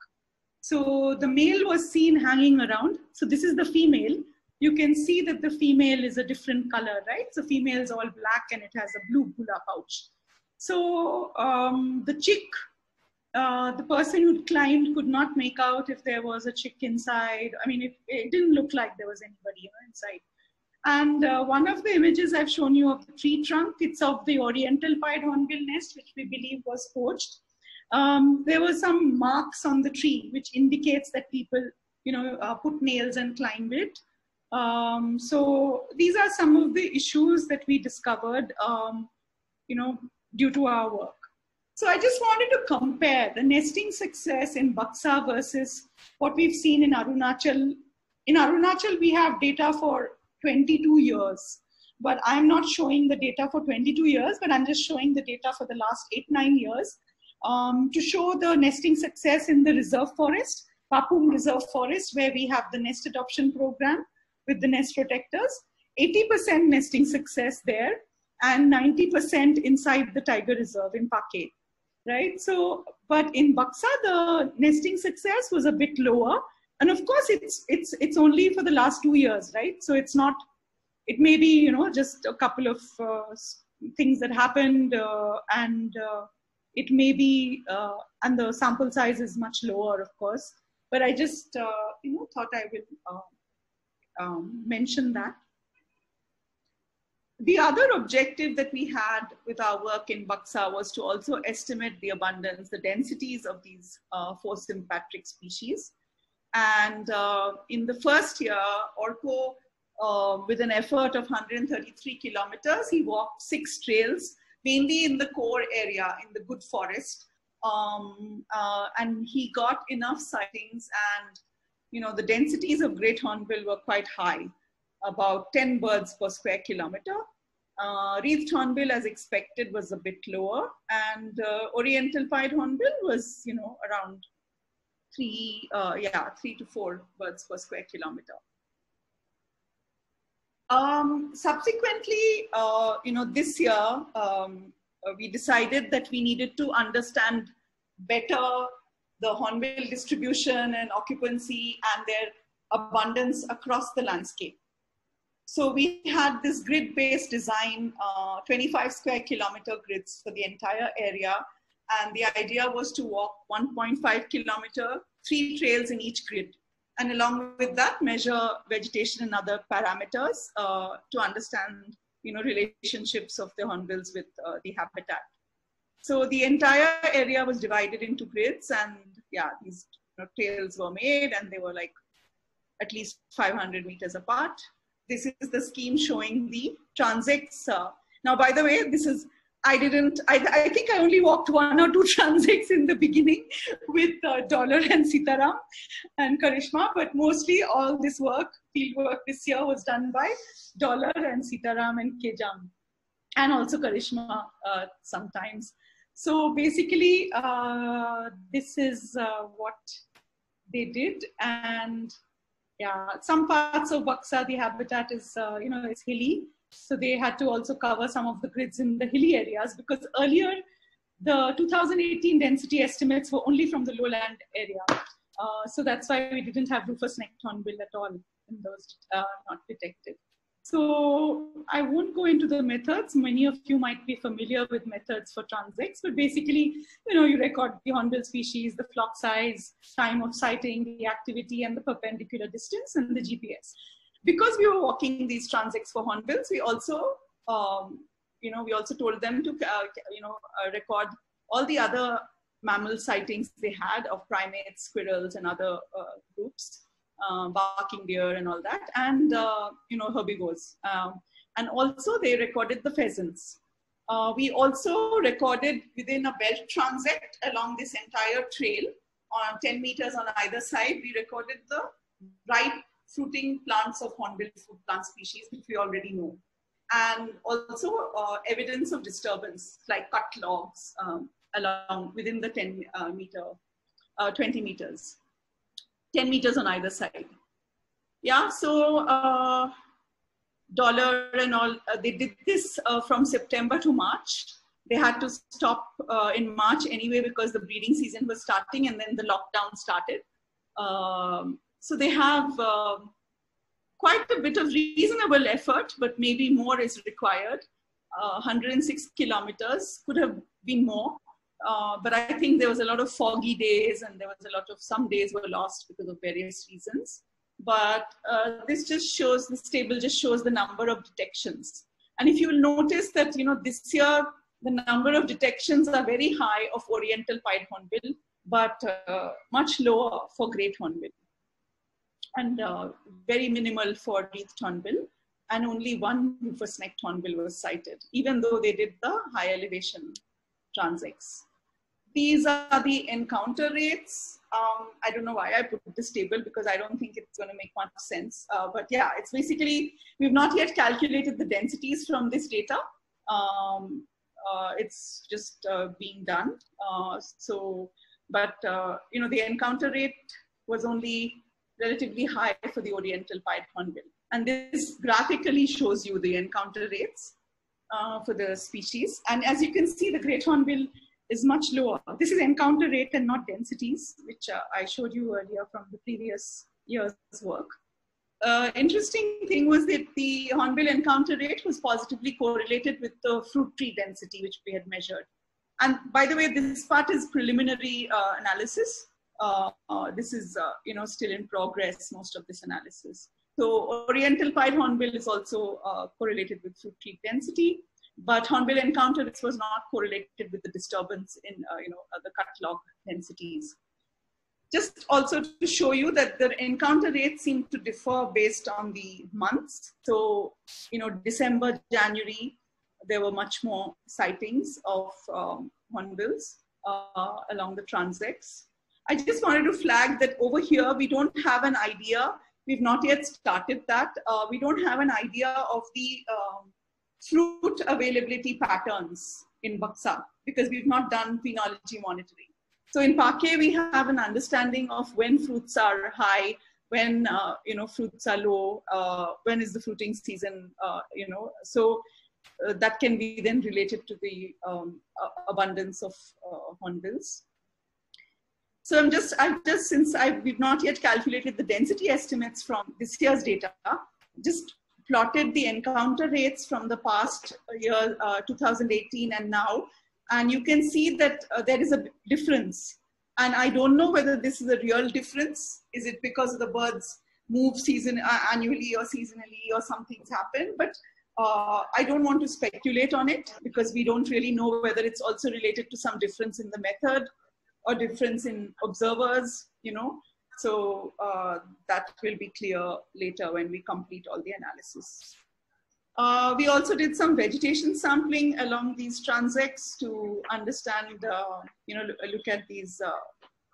So the male was seen hanging around. So this is the female. You can see that the female is a different color, right? So female is all black and it has a blue gular pouch. So um, the chick, uh, the person who climbed could not make out if there was a chick inside. I mean, it, it didn't look like there was anybody inside. And uh, one of the images I've shown you of the tree trunk, it's of the oriental pied hornbill nest, which we believe was poached um, there were some marks on the tree, which indicates that people, you know, uh, put nails and climb it. Um, so these are some of the issues that we discovered, um, you know, due to our work. So I just wanted to compare the nesting success in Buxa versus what we've seen in Arunachal. In Arunachal, we have data for 22 years, but I'm not showing the data for 22 years, but I'm just showing the data for the last eight, nine years um, to show the nesting success in the reserve forest, Papum Reserve Forest, where we have the nest adoption program with the nest protectors. 80% nesting success there and 90% inside the tiger reserve in Pake, right? So, but in Buxa, the nesting success was a bit lower. And of course, it's, it's, it's only for the last two years, right? So it's not, it may be, you know, just a couple of uh, things that happened uh, and uh, it may be, uh, and the sample size is much lower, of course, but I just, uh, you know, thought I will uh, um, mention that. The other objective that we had with our work in Buxa was to also estimate the abundance, the densities of these uh, four sympatric species. And uh, in the first year, Orko, uh, with an effort of 133 kilometers, he walked six trails mainly in the core area in the good forest. Um, uh, and he got enough sightings and, you know, the densities of great hornbill were quite high, about 10 birds per square kilometer. Uh, wreathed hornbill, as expected, was a bit lower, and uh, oriental pied hornbill was, you know, around three, uh, yeah, three to four birds per square kilometer. Um, subsequently, uh, you know, this year, um, uh, we decided that we needed to understand better the hornbill distribution and occupancy and their abundance across the landscape. So we had this grid-based design, uh, 25 square kilometer grids for the entire area. And the idea was to walk 1.5 kilometer, three trails in each grid and along with that measure vegetation and other parameters uh, to understand you know relationships of the hornbills with uh, the habitat. So the entire area was divided into grids and yeah these you know, trails were made and they were like at least 500 meters apart. This is the scheme showing the transects uh, now by the way this is I didn't, I, I think I only walked one or two transects in the beginning with uh, Dollar and Sitaram and Karishma, but mostly all this work, field work this year was done by Dollar and Sitaram and Kejang and also Karishma uh, sometimes. So basically, uh, this is uh, what they did. And yeah, some parts of Buxa, the habitat is, uh, you know, is hilly so they had to also cover some of the grids in the hilly areas because earlier the 2018 density estimates were only from the lowland area. Uh, so that's why we didn't have rufous necked hornbill at all in those uh, not detected. So I won't go into the methods. Many of you might be familiar with methods for transects, but basically, you know, you record the hornbill species, the flock size, time of sighting, the activity, and the perpendicular distance, and the GPS because we were walking these transects for hornbills, we also, um, you know, we also told them to, uh, you know, uh, record all the other mammal sightings they had of primates, squirrels, and other uh, groups, uh, barking deer and all that, and, uh, you know, herbivores. Um, and also they recorded the pheasants. Uh, we also recorded within a belt transect along this entire trail on 10 meters on either side, we recorded the right fruiting plants of hornbill fruit plant species, which we already know. And also uh, evidence of disturbance, like cut logs um, along within the 10 uh, meter, uh, 20 meters, 10 meters on either side. Yeah, so uh, Dollar and all, uh, they did this uh, from September to March. They had to stop in March anyway because the breeding season was starting and then the lockdown started. Um, so they have uh, quite a bit of reasonable effort, but maybe more is required. Uh, 106 kilometers could have been more. Uh, but I think there was a lot of foggy days and there was a lot of some days were lost because of various reasons. But uh, this just shows, this table just shows the number of detections. And if you will notice that, you know, this year, the number of detections are very high of oriental pied hornbill, but uh, much lower for great hornbill and uh, very minimal for wreathed hornbill. And only one rufous-necked hornbill was sighted, even though they did the high elevation transects. These are the encounter rates. Um, I don't know why I put this table because I don't think it's going to make much sense. Uh, but yeah, it's basically, we've not yet calculated the densities from this data. Um, uh, it's just uh, being done. Uh, so, but uh, you know, the encounter rate was only relatively high for the oriental pied hornbill. And this graphically shows you the encounter rates uh, for the species. And as you can see, the great hornbill is much lower. This is encounter rate and not densities, which uh, I showed you earlier from the previous year's work. Uh, interesting thing was that the hornbill encounter rate was positively correlated with the fruit tree density, which we had measured. And by the way, this part is preliminary uh, analysis. Uh, uh, this is uh, you know still in progress, most of this analysis. So oriental pied hornbill is also correlated with fruit tree density, but hornbill encounter this was not correlated with the disturbance in you know the cut log densities just also to show you that the encounter rates seem to differ based on the months. So, you know, December, January, there were much more sightings of um, hornbills uh, along the transects. I just wanted to flag that over here, we don't have an idea. We've not yet started that. Uh, we don't have an idea of the um, fruit availability patterns in Buxa because we've not done phenology monitoring. So in Pake, we have an understanding of when fruits are high, when uh, you know fruits are low, uh, when is the fruiting season, uh, you know. So uh, that can be then related to the um, abundance of uh, hornbills. So I'm just, I've just, since I, we've not yet calculated the density estimates from this year's data, just plotted the encounter rates from the past year, uh, 2018 and now. And you can see that uh, there is a difference. And I don't know whether this is a real difference. Is it because the birds move season uh, annually or seasonally or something's happened? But uh, I don't want to speculate on it because we don't really know whether it's also related to some difference in the method or difference in observers, you know. So uh, that will be clear later when we complete all the analysis. Uh, we also did some vegetation sampling along these transects to understand, uh, you know, look at these uh,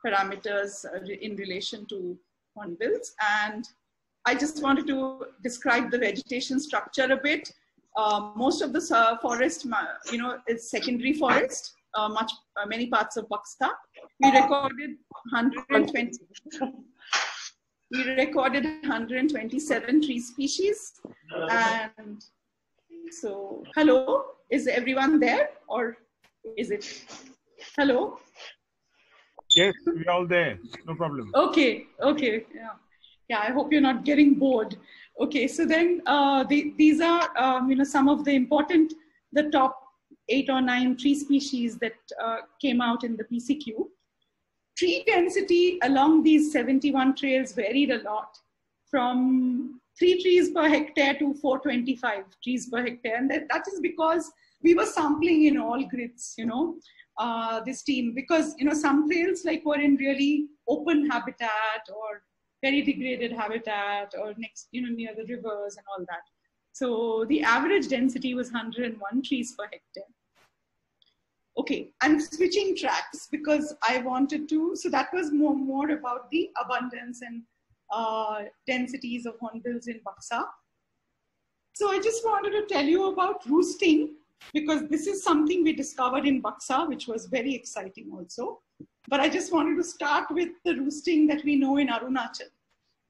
parameters uh, in relation to hornbills. And I just wanted to describe the vegetation structure a bit. Uh, most of the forest, you know, is secondary forest, much many parts of Buxa. We recorded 120. we recorded 127 tree species. And so hello is everyone there or is it? Hello? Yes we're all there. No problem. Okay okay yeah. Yeah i hope you're not getting bored. Okay so then uh, the, these are um, you know some of the important the top eight or nine tree species that uh, came out in the pcq tree density along these 71 trails varied a lot from three trees per hectare to 425 trees per hectare. And that, that is because we were sampling in all grids, you know, uh, this team, because, you know, some trails like were in really open habitat or very degraded habitat or next, you know, near the rivers and all that. So the average density was 101 trees per hectare okay i'm switching tracks because i wanted to so that was more more about the abundance and uh, densities of hornbills in Buxa. So I just wanted to tell you about roosting because this is something we discovered in Buxa, which was very exciting also. But I just wanted to start with the roosting that we know in Arunachal.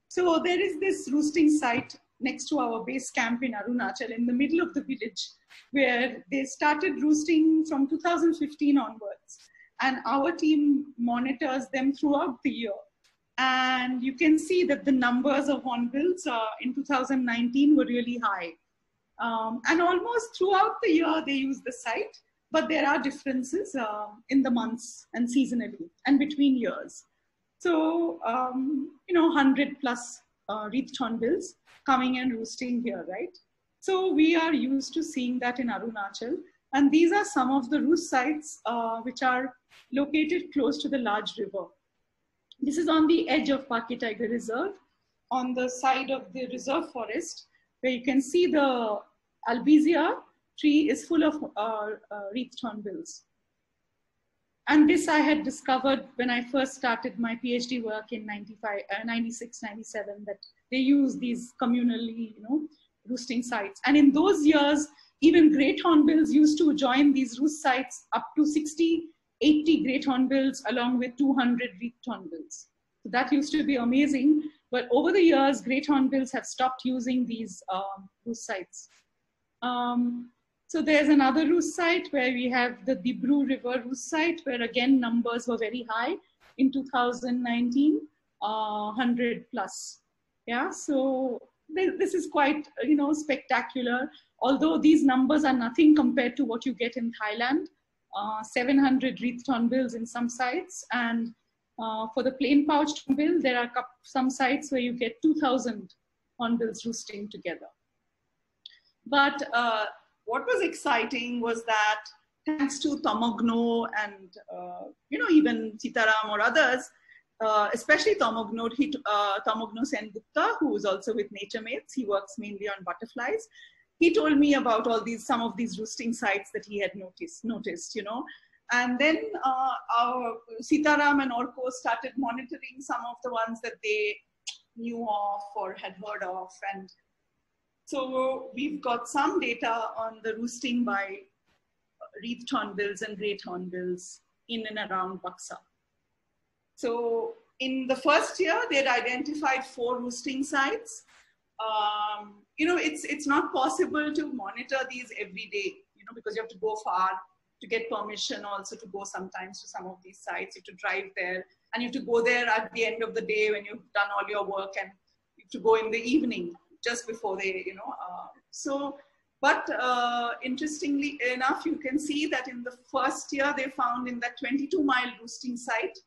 So there is this roosting site next to our base camp in Arunachal in the middle of the village where they started roosting from 2015 onwards. And our team monitors them throughout the year. And you can see that the numbers of hornbills uh, in 2019 were really high. Um, and almost throughout the year, they use the site, but there are differences uh, in the months and seasonally and between years. So, um, you know, 100 plus uh, wreathed hornbills coming and roosting here, right? So we are used to seeing that in Arunachal. And these are some of the roost sites uh, which are located close to the large river. This is on the edge of Pake Tiger Reserve, on the side of the reserve forest, where you can see the albizia tree is full of uh, uh, wreathed hornbills. And this I had discovered when I first started my PhD work in 95, uh, 96, 97, that they use these communally, you know, roosting sites. And in those years, even great hornbills used to join these roost sites up to 60, 80 great hornbills along with 200 wreathed hornbills. So that used to be amazing. But over the years, great hornbills have stopped using these um, roost sites. Um, so there's another roost site where we have the Dibru River roost site, where again numbers were very high in 2019, uh, 100 plus. Yeah, so this is quite you know spectacular. Although these numbers are nothing compared to what you get in Thailand, uh, 700 wreathed hornbills in some sites, and uh, for the plain pouched hornbill, there are some sites where you get 2,000 hornbills roosting together. But uh, what was exciting was that thanks to Tamogno and uh, you know even Sitaram or others, uh, especially Tamogno, he, uh, Sen Gupta, who is also with Nature Mates, he works mainly on butterflies. He told me about all these, some of these roosting sites that he had noticed, noticed, you know. And then uh, our Sitaram and Orko started monitoring some of the ones that they knew of or had heard of. And so we've got some data on the roosting by wreathed hornbills and great hornbills in and around Buxa. So in the first year, they'd identified four roosting sites. Um, you know, it's, it's not possible to monitor these every day, you know, because you have to go far to get permission also to go sometimes to some of these sites. You have to drive there and you have to go there at the end of the day when you've done all your work and you have to go in the evening just before they, you know. Uh, so, but uh, interestingly enough, you can see that in the first year they found in that 22 mile roosting site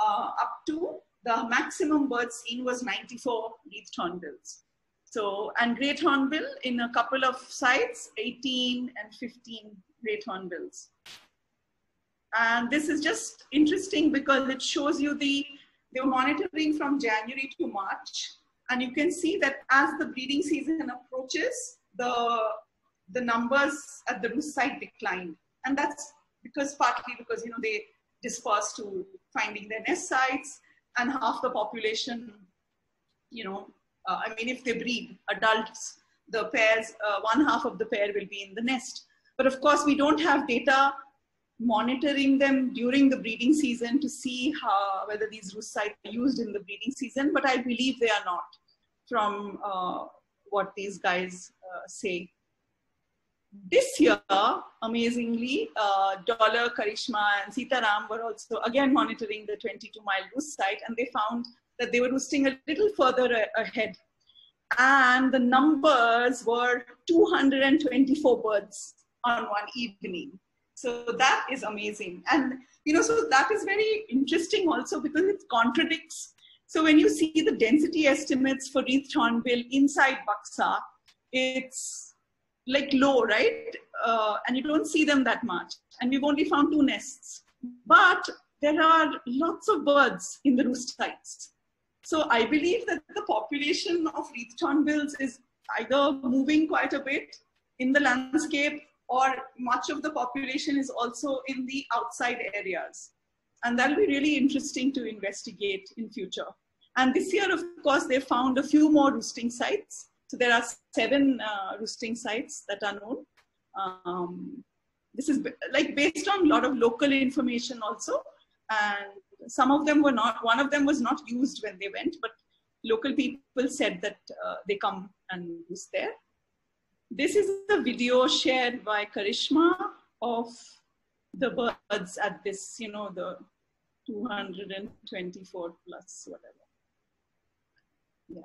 uh, up to the maximum bird seen was 94 wreathed hornbills. So, and great hornbill in a couple of sites, 18 and 15 great hornbills. And this is just interesting because it shows you the, they were monitoring from January to March. And you can see that as the breeding season approaches, the, the numbers at the roost site declined. And that's because partly because, you know, they disperse to finding their nest sites and half the population, you know, uh, I mean, if they breed adults, the pairs, uh, one half of the pair will be in the nest. But of course, we don't have data monitoring them during the breeding season to see how, whether these roost sites are used in the breeding season, but I believe they are not from uh, what these guys uh, say. This year, amazingly, uh, Dollar, Karishma, and Sitaram were also again monitoring the 22 mile roost site, and they found that they were roosting a little further ahead. And the numbers were 224 birds on one evening. So that is amazing. And, you know, so that is very interesting also because it contradicts. So when you see the density estimates for wreathed hornbill inside Buxa, it's like low, right? Uh, and you don't see them that much. And we've only found two nests. But there are lots of birds in the roost sites. So I believe that the population of wreathed hornbills is either moving quite a bit in the landscape or much of the population is also in the outside areas. And that'll be really interesting to investigate in future. And this year, of course, they found a few more roosting sites. So there are seven uh, roosting sites that are known. Um, this is like based on a lot of local information also. And some of them were not, one of them was not used when they went, but local people said that uh, they come and use there. This is a video shared by Karishma of the birds at this, you know, the 224 plus whatever. Yeah.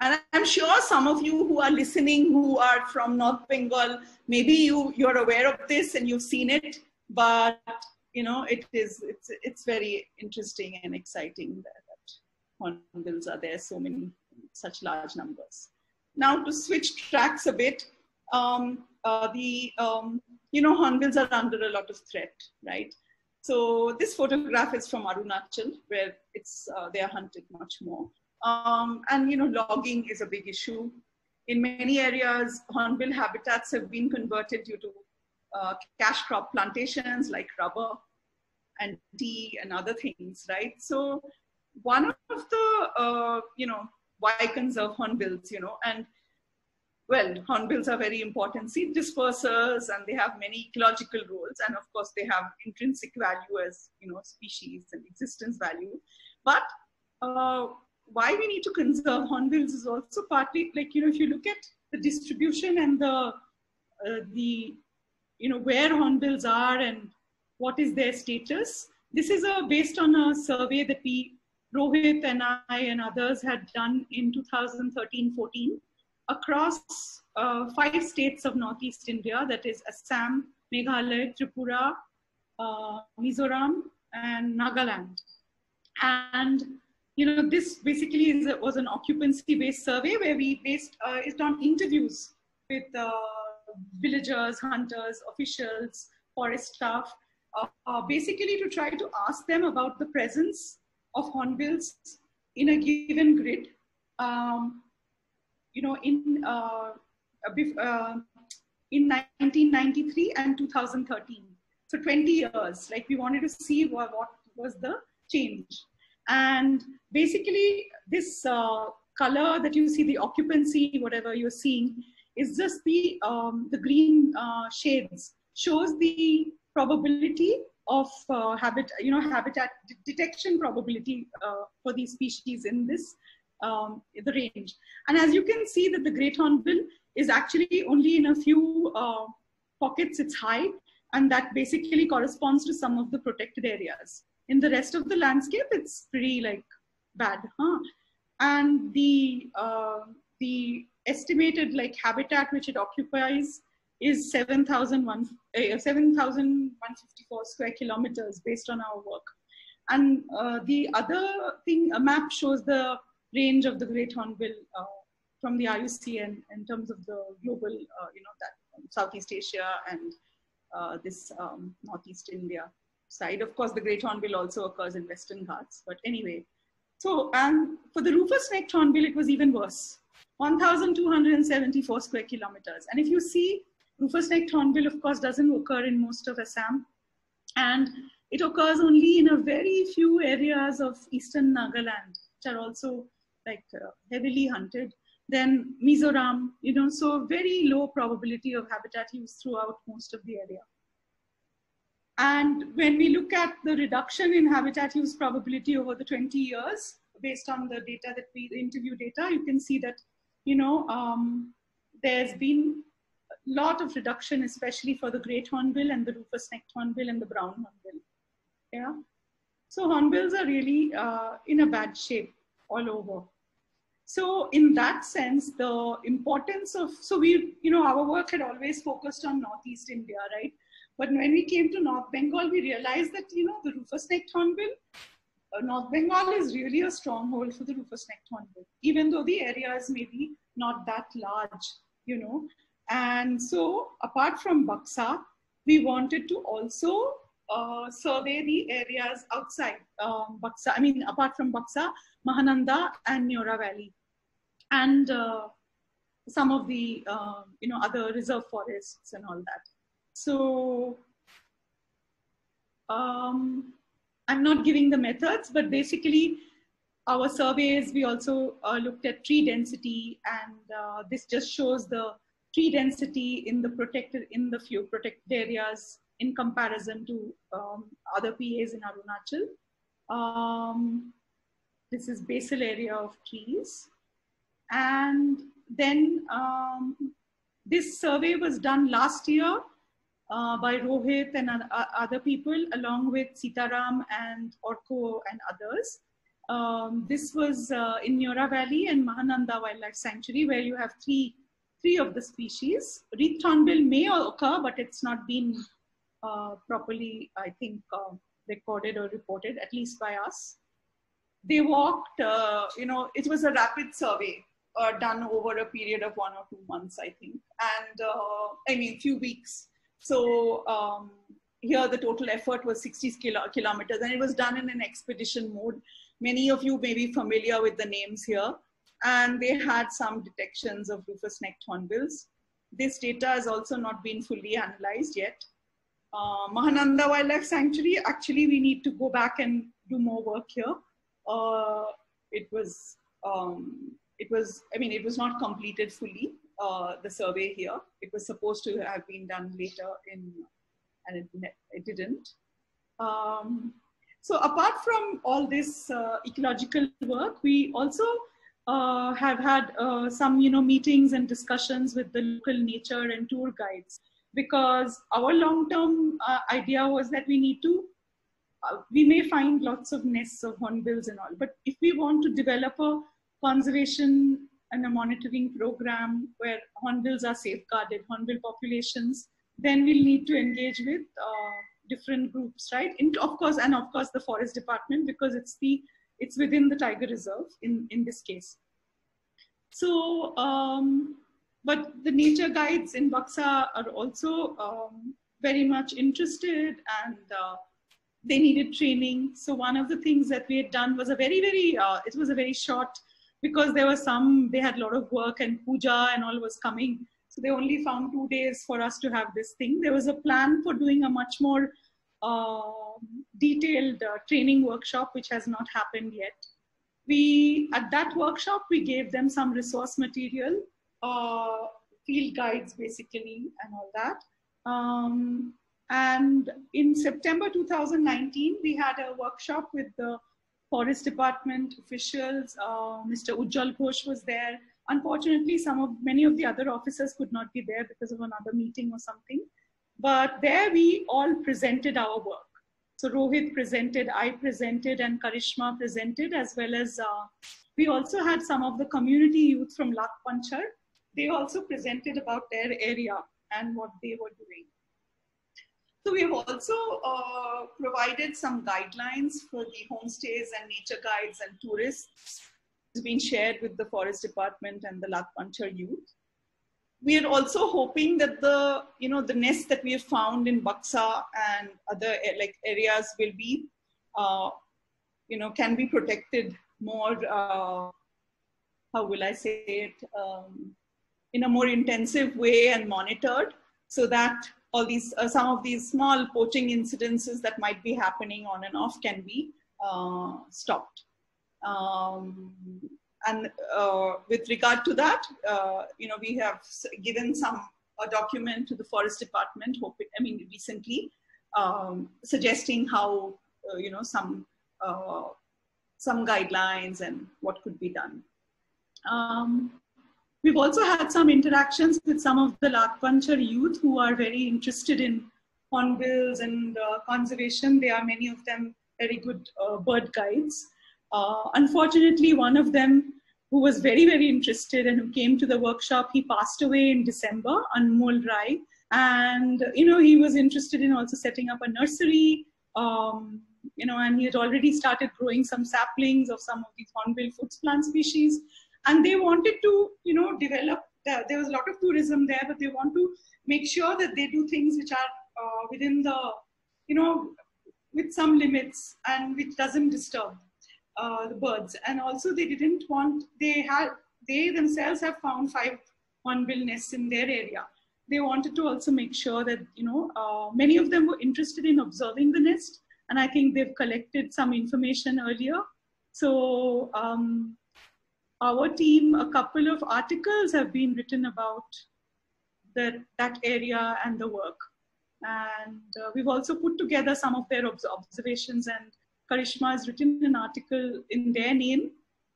And I'm sure some of you who are listening who are from North Bengal, maybe you, you're aware of this and you've seen it, but you know, it is, it's, it's very interesting and exciting that hornbills are there, so many, such large numbers. Now to switch tracks a bit, um, uh, the, um, you know, hornbills are under a lot of threat, right? So this photograph is from Arunachal, where it's, uh, they are hunted much more. Um, and you know, logging is a big issue. In many areas, hornbill habitats have been converted due to uh, cash crop plantations like rubber and tea and other things, right? So one of the, uh, you know, why conserve hornbills, you know, and well, hornbills are very important seed dispersers and they have many ecological roles. And of course, they have intrinsic value as, you know, species and existence value. But uh, why we need to conserve hornbills is also partly like, you know, if you look at the distribution and the, uh, the, you know, where hornbills are and what is their status. This is a, based on a survey that we, Rohit and I and others had done in 2013-14 across uh, five states of Northeast India, that is Assam, Meghalaya, Tripura, uh, Mizoram, and Nagaland. And you know, this basically is, was an occupancy-based survey where we based uh, it on interviews with uh, villagers, hunters, officials, forest staff, uh, uh, basically to try to ask them about the presence of hornbills in a given grid. Um, you know, in uh, uh in 1993 and 2013. So 20 years, like we wanted to see what, what was the change. And basically, this uh, color that you see, the occupancy, whatever you're seeing, is just the, um, the green uh, shades, shows the probability of uh, habit, you know, habitat detection probability uh, for these species in this, um, the range. And as you can see that the great hornbill is actually only in a few uh, pockets it's high, and that basically corresponds to some of the protected areas in the rest of the landscape, it's pretty like bad, huh? And the uh, the estimated like habitat which it occupies is 7,154 uh, 7, square kilometers based on our work. And uh, the other thing, a map shows the range of the great hornbill uh, from the IUCN in terms of the global, uh, you know, that um, Southeast Asia and uh, this um, Northeast India side. Of course, the great hornbill also occurs in Western Ghats, but anyway. So, and for the rufous necked hornbill, it was even worse 1,274 square kilometers. And if you see, rufous necked hornbill, of course, doesn't occur in most of Assam. And it occurs only in a very few areas of eastern Nagaland, which are also like uh, heavily hunted. Then Mizoram, you know, so very low probability of habitat use throughout most of the area. And when we look at the reduction in habitat use probability over the 20 years, based on the data that we, the interview data, you can see that, you know, um, there's been lot of reduction, especially for the great hornbill and the rufous-necked hornbill and the brown hornbill. Yeah. So hornbills are really uh, in a bad shape all over. So in that sense, the importance of, so we, you know, our work had always focused on Northeast India, right? But when we came to North Bengal, we realized that, you know, the rufous-necked hornbill, uh, North Bengal is really a stronghold for the rufous-necked hornbill, even though the area is maybe not that large, you know. And so apart from Buxa, we wanted to also uh, survey the areas outside um, Buxa, I mean, apart from Buxa, Mahananda and Neora Valley, and uh, some of the, uh, you know, other reserve forests and all that. So um, I'm not giving the methods, but basically our surveys, we also uh, looked at tree density and uh, this just shows the tree density in the protected, in the few protected areas in comparison to um, other PAs in Arunachal. Um, this is basal area of trees. And then um, this survey was done last year uh, by Rohit and uh, other people, along with Sitaram and Orko and others. Um, this was uh, in Neora Valley and Mahananda Wildlife Sanctuary, where you have three, three of the species. Wreath may occur, but it's not been uh, properly, I think, uh, recorded or reported, at least by us. They walked, uh, you know, it was a rapid survey done over a period of one or two months, I think, and I mean, few weeks so um, here the total effort was 60 kilo kilometers and it was done in an expedition mode. Many of you may be familiar with the names here and they had some detections of rufous-necked hornbills. This data has also not been fully analyzed yet. Uh, Mahananda Wildlife Sanctuary, actually we need to go back and do more work here. Uh, it was, um, it was, I mean, it was not completed fully uh, the survey here. It was supposed to have been done later in, and it, it didn't. Um, so apart from all this uh, ecological work, we also uh, have had uh, some, you know, meetings and discussions with the local nature and tour guides because our long-term uh, idea was that we need to uh, we may find lots of nests of hornbills and all, but if we want to develop a conservation and a monitoring program where hornbills are safeguarded, hornbill populations, then we'll need to engage with uh, different groups, right? And of course, and of course the forest department because it's the it's within the tiger reserve in in this case. So, um, but the nature guides in Buxa are also um, very much interested and uh, they needed training. So one of the things that we had done was a very very uh, it was a very short because there was some, they had a lot of work and puja and all was coming. So they only found two days for us to have this thing. There was a plan for doing a much more uh, detailed uh, training workshop, which has not happened yet. We, at that workshop, we gave them some resource material, uh, field guides basically, and all that. Um, and in September 2019, we had a workshop with the forest department officials. Uh, Mr. Ujjwal Ghosh was there. Unfortunately, some of many of the other officers could not be there because of another meeting or something. But there we all presented our work. So Rohit presented, I presented, and Karishma presented, as well as uh, we also had some of the community youth from Latpanchar. They also presented about their area and what they were doing. So we have also uh, provided some guidelines for the homestays and nature guides and tourists. It's been shared with the forest department and the Latpanchar youth. We are also hoping that the, you know, the nests that we have found in Buxa and other like areas will be, uh, you know, can be protected more, uh, how will I say it, um, in a more intensive way and monitored so that all these, uh, some of these small poaching incidences that might be happening on and off can be uh, stopped. Um, and uh, with regard to that, uh, you know, we have given some a document to the forest department, I mean, recently, um, suggesting how, uh, you know, some, uh, some guidelines and what could be done. Um, we've also had some interactions with some of the Latpanchar youth who are very interested in hornbills and uh, conservation. There are many of them very good uh, bird guides. Uh, unfortunately, one of them who was very, very interested and who came to the workshop, he passed away in December, Anmol Rai. And, you know, he was interested in also setting up a nursery, um, you know, and he had already started growing some saplings of some of these hornbill foods plant species. And they wanted to, you know, develop, the, there was a lot of tourism there, but they want to make sure that they do things which are uh, within the, you know, with some limits and which doesn't disturb uh, the birds. And also they didn't want, they had, they themselves have found five hornbill nests in their area. They wanted to also make sure that, you know, uh, many of them were interested in observing the nest. And I think they've collected some information earlier. So um, our team, a couple of articles have been written about the, that area and the work. And uh, we've also put together some of their observations and Karishma has written an article in their name,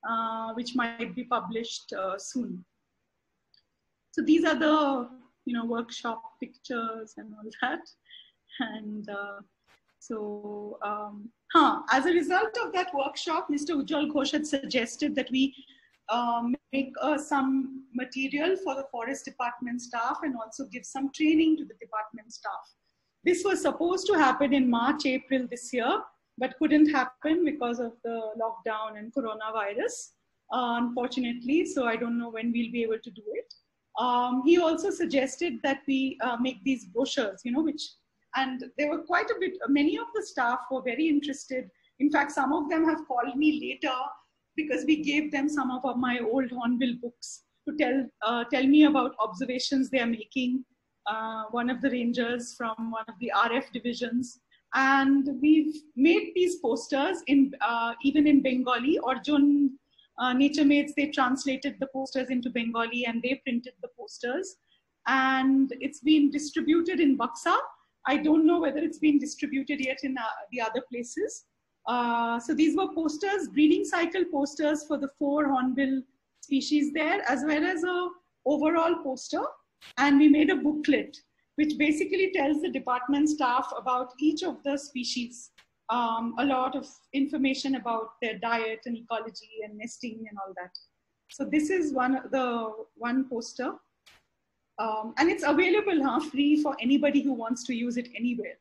uh, which might be published uh, soon. So these are the you know workshop pictures and all that, and uh, so um, huh, as a result of that workshop, Mr. Ujjwal Ghosh had suggested that we um, make uh, some material for the forest department staff and also give some training to the department staff. This was supposed to happen in March, April this year, but couldn't happen because of the lockdown and coronavirus, uh, unfortunately. So I don't know when we'll be able to do it. Um, he also suggested that we uh, make these brochures, you know, which, and there were quite a bit, many of the staff were very interested. In fact, some of them have called me later because we gave them some of my old Hornbill books to tell, uh, tell me about observations they are making. Uh, one of the rangers from one of the RF divisions and we've made these posters in uh, even in Bengali. Arjun uh, Nature Mates, they translated the posters into Bengali and they printed the posters. And it's been distributed in Buxa. I don't know whether it's been distributed yet in uh, the other places. Uh, so these were posters, breeding cycle posters for the four hornbill species there, as well as a overall poster. And we made a booklet which basically tells the department staff about each of the species, um, a lot of information about their diet and ecology and nesting and all that. So this is one the one poster. Um, and it's available huh, free for anybody who wants to use it anywhere.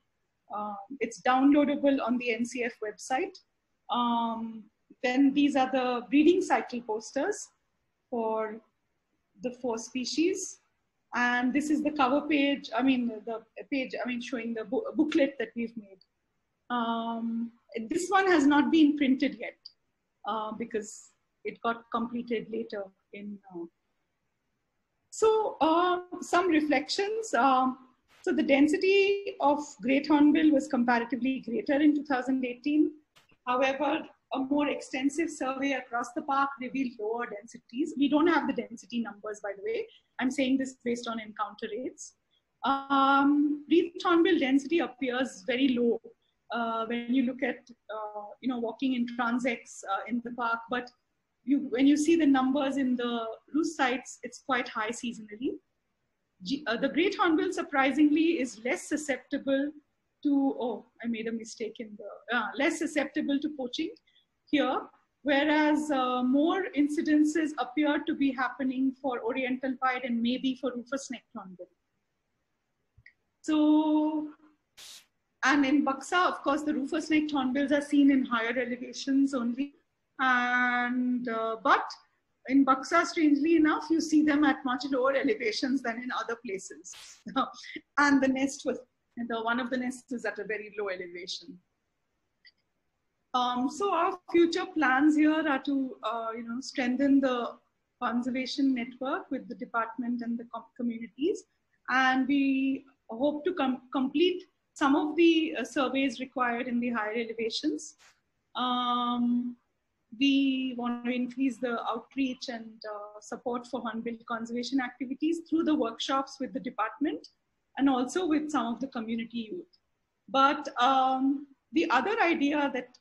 Um, it's downloadable on the NCF website. Um, then these are the breeding cycle posters for the four species. And this is the cover page, I mean, the page, I mean, showing the booklet that we've made. Um, this one has not been printed yet uh, because it got completed later in. Uh, so uh, some reflections. Um, so the density of Great Hornbill was comparatively greater in 2018. However, a more extensive survey across the park revealed lower densities. We don't have the density numbers, by the way. I'm saying this based on encounter rates. Um, Hornbill density appears very low uh, when you look at, uh, you know, walking in transects uh, in the park, but you, when you see the numbers in the roost sites, it's quite high seasonally. G uh, the great hornbill, surprisingly, is less susceptible to, oh, I made a mistake in the, uh, less susceptible to poaching here, whereas uh, more incidences appear to be happening for oriental pied and maybe for rufous necked hornbill. So, and in Buxa, of course, the rufous necked hornbills are seen in higher elevations only. And, uh, but in Buxa, strangely enough, you see them at much lower elevations than in other places. and the nest was, the, one of the nests is at a very low elevation. Um, so our future plans here are to, uh, you know, strengthen the conservation network with the department and the com communities. And we hope to com complete some of the uh, surveys required in the higher elevations. Um, we want to increase the outreach and uh, support for hornbill conservation activities through the workshops with the department and also with some of the community youth. But um, the other idea that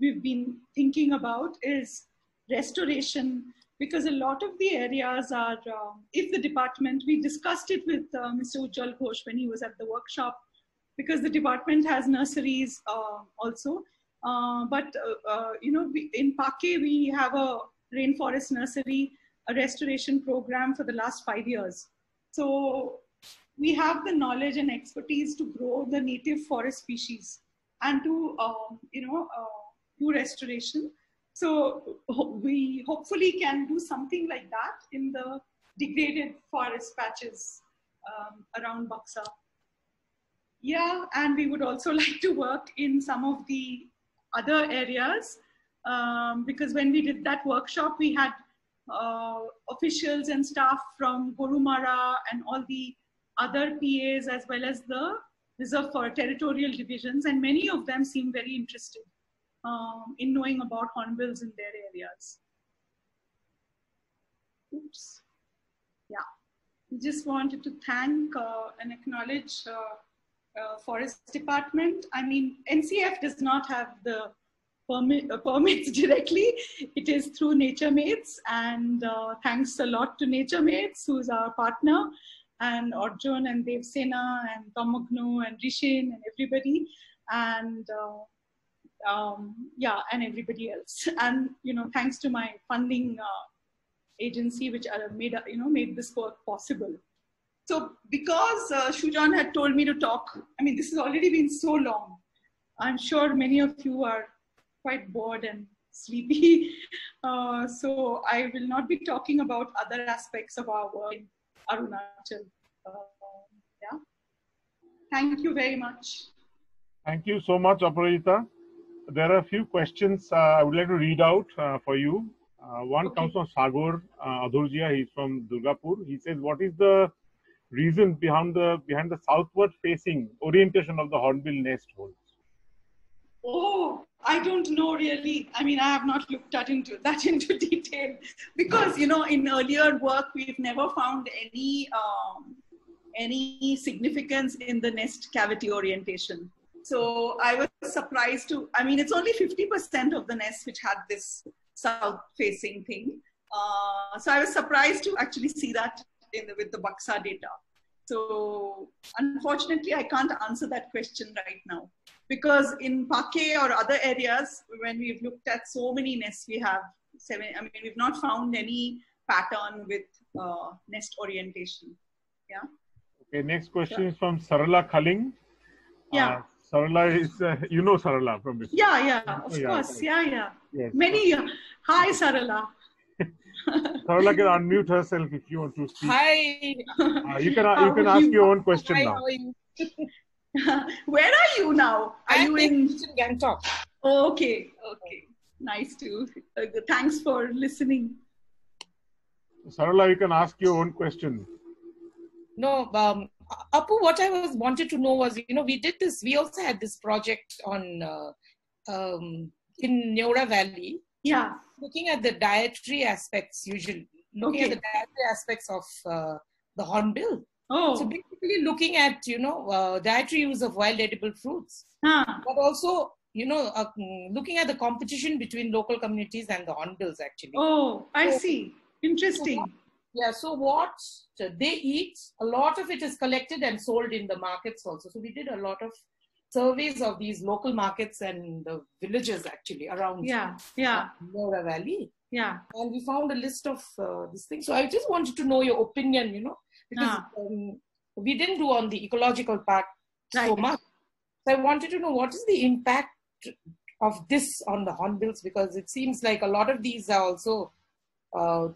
we've been thinking about is restoration because a lot of the areas are, uh, if the department, we discussed it with uh, Mr. Ujjwal Ghosh when he was at the workshop, because the department has nurseries uh, also. Uh, but, uh, uh, you know, we, in Pake, we have a rainforest nursery, a restoration program for the last five years. So we have the knowledge and expertise to grow the native forest species and to, um, you know, do restoration. So we hopefully can do something like that in the degraded forest patches um, around Buxa. Yeah, and we would also like to work in some of the other areas um, because when we did that workshop, we had uh, officials and staff from Gorumara and all the other PAs as well as the reserve for territorial divisions, and many of them seem very interested um, in knowing about hornbills in their areas. Oops. Yeah. Just wanted to thank uh, and acknowledge uh, uh, Forest Department. I mean, NCF does not have the permit, uh, permits directly. It is through NatureMates, and uh, thanks a lot to NatureMates, who's our partner, and Arjun and Dev Sena and Tomagnu and Rishin and everybody. And uh, um, yeah, and everybody else. And you know, thanks to my funding uh, agency, which uh, made you know made this work possible. So because uh, Sujan had told me to talk, I mean, this has already been so long. I'm sure many of you are quite bored and sleepy. Uh, so I will not be talking about other aspects of our work in Arunachal. Uh, yeah. Thank you very much. Thank you so much, Aparajita there are a few questions uh, I would like to read out uh, for you. Uh, one okay. comes from Sagar uh, Adhurjia. He's from Durgapur. He says, "What is the reason behind the behind the southward facing orientation of the hornbill nest holes?" Oh, I don't know really. I mean, I have not looked at into that into detail because you know, in earlier work, we've never found any um, any significance in the nest cavity orientation. So I was surprised to, I mean, it's only 50% of the nest which had this south facing thing. Uh, so I was surprised to actually see that in the, with the Buxa data. So unfortunately, I can't answer that question right now because in Pake or other areas, when we've looked at so many nests, we have seven, I mean, we've not found any pattern with uh, nest orientation. Yeah. Okay, next question yeah. is from Sarala Khaling. Yeah. Uh, Sarala is, uh, you know Sarala from before. Yeah, yeah, of yeah, course. Yeah, yeah. Yes. Many. Uh, hi, Sarala. Sarala can unmute herself if you want to speak. Hi. Uh, you can uh, you can ask you? your own question Hi, now. You? Where are you now? Are I'm you in, in Gangtok? Oh, okay, okay. Nice to. Uh, thanks for listening. Sarala, you can ask your own question. No, um, Apu, what I was wanted to know was, you know, we did this. We also had this project on uh, um, in Neora Valley. Yeah. Looking at the dietary aspects, usually looking okay. at the dietary aspects of uh, the hornbill. Oh. So basically, looking at you know uh, dietary use of wild edible fruits, huh. but also you know uh, looking at the competition between local communities and the hornbills actually. Oh, I so, see. Interesting. So yeah, so what they eat, a lot of it is collected and sold in the markets also. So we did a lot of surveys of these local markets and the villages actually around yeah yeah Neora Valley. Yeah, and we found a list of uh, these things. So I just wanted to know your opinion, you know, because ah. um, we didn't do on the ecological part right. so much. So I wanted to know what is the impact of this on the hornbills because it seems like a lot of these are also uh,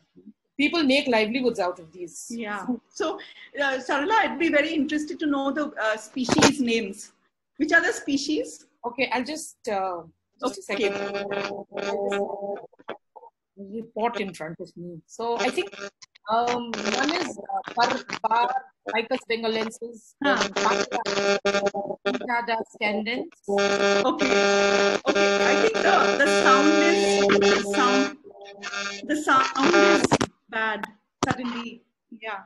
people make livelihoods out of these. Yeah. So, uh, Sarala, I'd be very interested to know the uh, species names. Which are the species? Okay, I'll just uh, okay. Report in front of me. So I think um, one is uh, par, par Ficus bengalensis, Huh. Entada scandens. Okay. Okay. I think the, the sound is the sound the sound is bad suddenly. Yeah.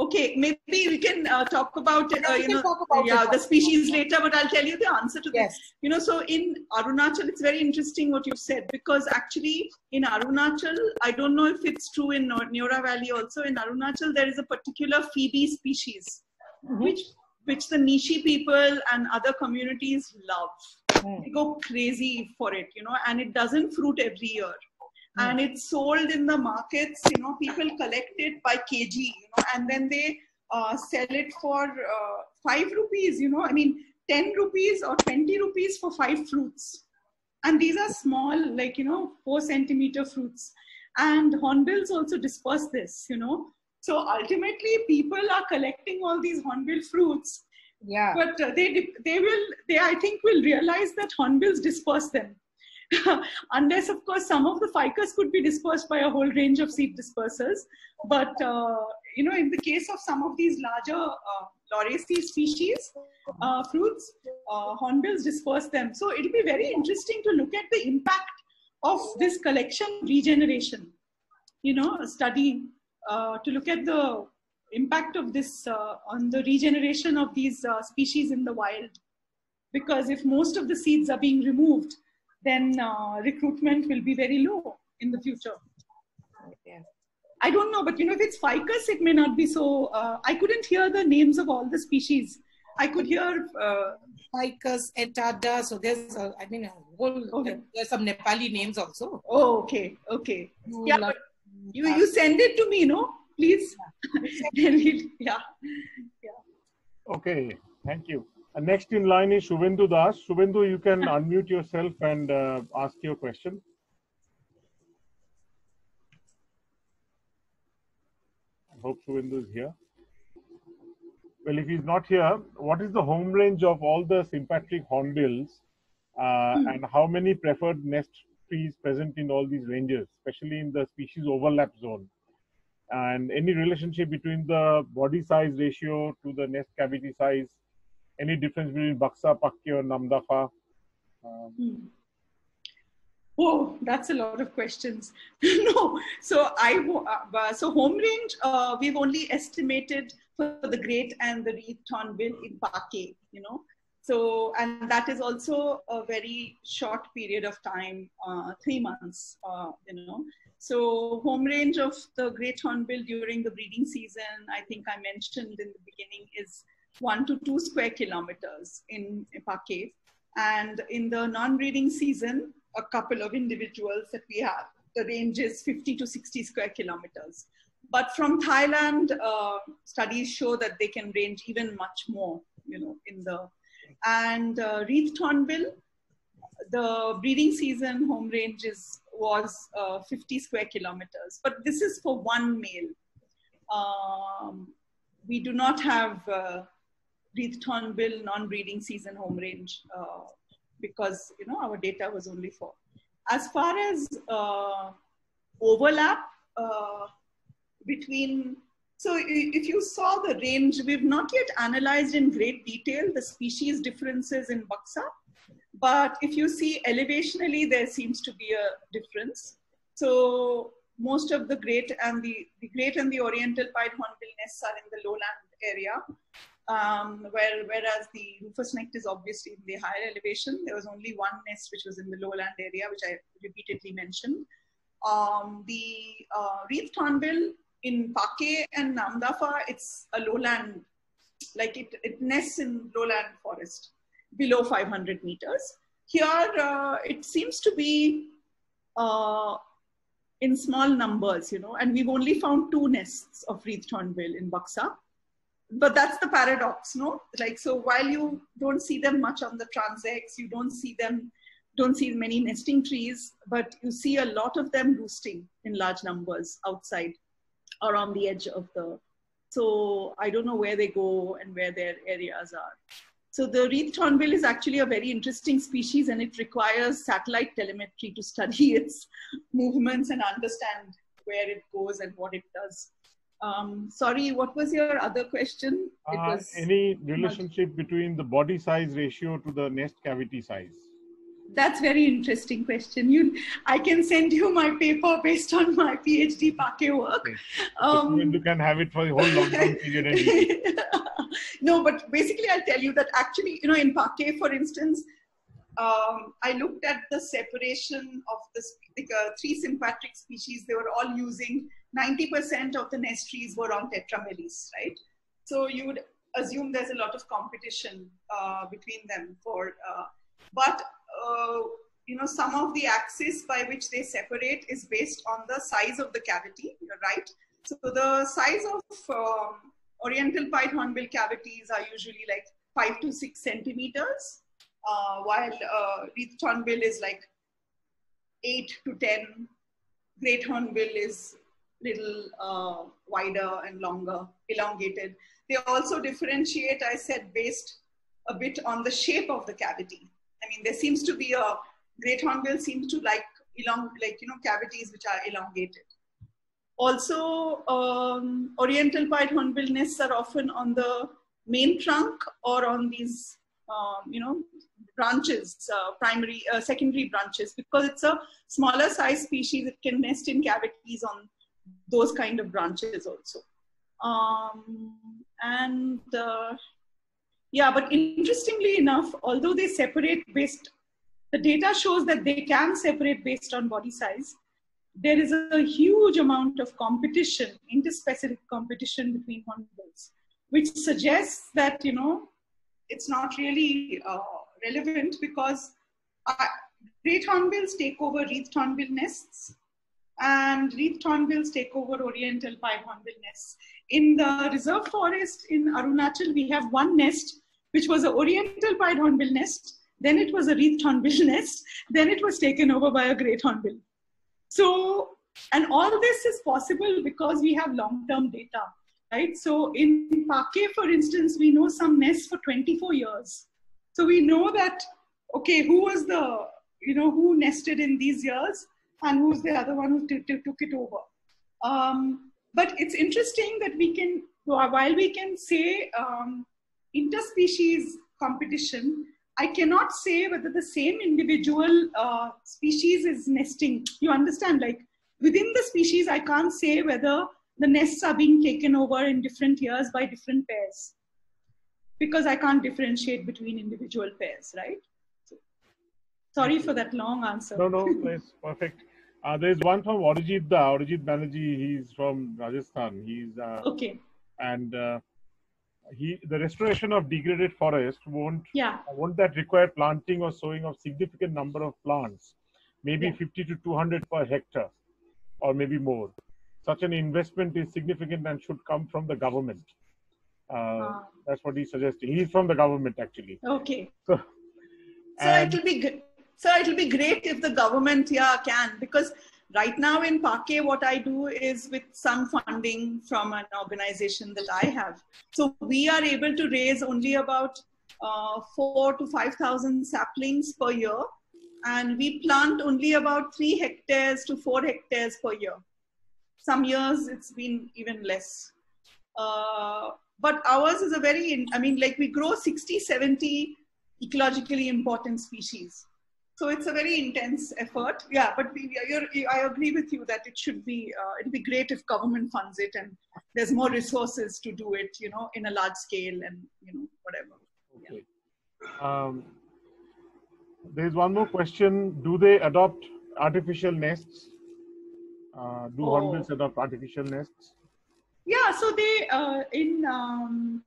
Okay. Maybe we can uh, talk about it. Uh, you know, talk about yeah, the species later. But I'll tell you the answer to this. Yes. You know, so in Arunachal, it's very interesting what you said because actually in Arunachal, I don't know if it's true in Neora Valley also. In Arunachal, there is a particular Phoebe species, which which the Nishi people and other communities love. Hmm. They go crazy for it, you know, and it doesn't fruit every year. And it's sold in the markets, you know, people collect it by kg, you know, and then they uh, sell it for uh, five rupees, you know, I mean, 10 rupees or 20 rupees for five fruits. And these are small, like, you know, four centimeter fruits. And hornbills also disperse this, you know. So ultimately, people are collecting all these hornbill fruits Yeah. but uh, they they will they i think will realize that hornbills disperse them unless of course some of the ficus could be dispersed by a whole range of seed dispersers. But uh, you know in the case of some of these larger uh, lauraceae species uh, fruits uh, hornbills disperse them. So it'll be very interesting to look at the impact of this collection regeneration. You know a study uh, to look at the impact of this uh, on the regeneration of these species in the wild. Because if most of the seeds are being removed then uh, recruitment will be very low in the future Yeah. i don't know but you know if it's ficus it may not be so uh, i couldn't hear the names of all the species i could hear uh, Ficus, Entada. So there's, a, I mean, a whole, Okay. there's some Nepali names also. oh okay okay yeah but you you send it to me no please Then we'll- yeah Okay, thank you. Uh, next in line is Shubhendu Das. Shubhendu, you can unmute yourself and uh, ask your question. I hope Shubhendu is here. Well, if he's not here, what is the home range of all the sympatric hornbills uh, and how many preferred nest trees present in all these ranges, especially in the species overlap zone? and any relationship between the body size ratio to the nest cavity size, any difference between Buxa, Pake, or Namdapha? Um, Hmm. Oh, that's a lot of questions. no, so I uh, so home range uh, we've only estimated for the great and the wreath hornbill in Pake, you know. So and that is also a very short period of time, uh, three months, uh, you know. So home range of the great hornbill during the breeding season, I think I mentioned in the beginning, is one to two square kilometers in Pake. And in the non-breeding season, a couple of individuals that we have, the range is 50 to 60 square kilometers. But from Thailand, uh, studies show that they can range even much more, you know, in the, and uh, wreath hornbill, the breeding season home range is, was uh, 50 square kilometers. But this is for one male. Um, we do not have uh, wreath hornbill non-breeding season home range uh, because you know our data was only for. As far as uh, overlap uh, between, so if you saw the range, we've not yet analyzed in great detail the species differences in Buxa, but if you see elevationally, there seems to be a difference. So most of the great and the, the great and the oriental pied hornbill nests are in the lowland area um, where, whereas the rufous necked is obviously in the higher elevation. There was only one nest which was in the lowland area, which I repeatedly mentioned. Um, the uh, hornbill in Pake and Namdapha, it's a lowland, like it, it nests in lowland forest below 500 meters. Here, uh, it seems to be uh, in small numbers, you know, and we've only found two nests of wreathed hornbill in Buxa but that's the paradox no like so while you don't see them much on the transects you don't see them don't see many nesting trees but you see a lot of them roosting in large numbers outside or on the edge of the so i don't know where they go and where their areas are So the wreathed hornbill is actually a very interesting species and it requires satellite telemetry to study its movements and understand where it goes and what it does. Um, sorry, what was your other question? It uh, was any relationship between the body size ratio to the nest cavity size? That's very interesting question. You, I can send you my paper based on my PhD Pake work. Um, you can have it for the whole long-term period. no, but basically, I'll tell you that actually, you know, in Pake, for instance, um, I looked at the separation of the like, uh, three sympatric species. They were all using 90% of the nest trees were on Tetrameles, right? So you would assume there's a lot of competition uh, between them for, uh, but uh, you know, some of the axis by which they separate is based on the size of the cavity, you're right. So the size of um, oriental pied hornbill cavities are usually like five to six centimeters, uh, while uh, wreathed hornbill is like eight to 10. Great hornbill is little uh, wider and longer, elongated. They also differentiate, I said, based a bit on the shape of the cavity. I mean, there seems to be a great hornbill seems to like elong, like you know, cavities which are elongated. Also, um, oriental pied hornbill nests are often on the main trunk or on these, um, you know, branches, uh, primary, uh, secondary branches, because it's a smaller size species. It can nest in cavities on those kind of branches also. Um, and uh, yeah, but interestingly enough, although they separate based, the data shows that they can separate based on body size. There is a huge amount of competition, interspecific competition between hornbills, which suggests that, you know, it's not really uh, relevant because uh, great hornbills take over wreathed hornbill nests and wreathed hornbills take over oriental pied hornbill nests. In the reserve forest in Arunachal, we have one nest, which was an oriental pied hornbill nest. Then it was a wreathed hornbill nest. Then it was taken over by a great hornbill. So, and all this is possible because we have long-term data, right? So in Pake, for instance, we know some nests for 24 years. So we know that, okay, who was the, you know, who nested in these years? And who's the other one who t- t- took it over. Um, but it's interesting that we can, while we can say um, interspecies competition, I cannot say whether the same individual uh, species is nesting. You understand? Like within the species, I can't say whether the nests are being taken over in different years by different pairs because I can't differentiate between individual pairs, right? So, sorry for that long answer. No, no, it's perfect. Uh, there's one from Arijit Da, Arijit Banerjee. He's from Rajasthan. He's uh, okay. And uh, he the restoration of degraded forest won't yeah won't that require planting or sowing of significant number of plants, maybe yeah. 50 to 200 per hectare, or maybe more. Such an investment is significant and should come from the government. Uh, that's what he's suggesting. He's from the government actually. Okay. So, so it will be good so it'll be great if the government here can, because right now in Pake, what I do is with some funding from an organization that I have. So we are able to raise only about uh, four to 5,000 saplings per year. And we plant only about three hectares to four hectares per year. Some years it's been even less. Uh, but ours is a very, I mean, like we grow 60, 70 ecologically important species. So it's a very intense effort. Yeah, but we, I agree with you that it should be, uh, it'd be great if government funds it and there's more resources to do it, you know, in a large scale and, you know, whatever. Okay. Yeah. Um, there's one more question. Do they adopt artificial nests? Uh, do oh. hornbills adopt artificial nests? Yeah, so they, uh, in, um,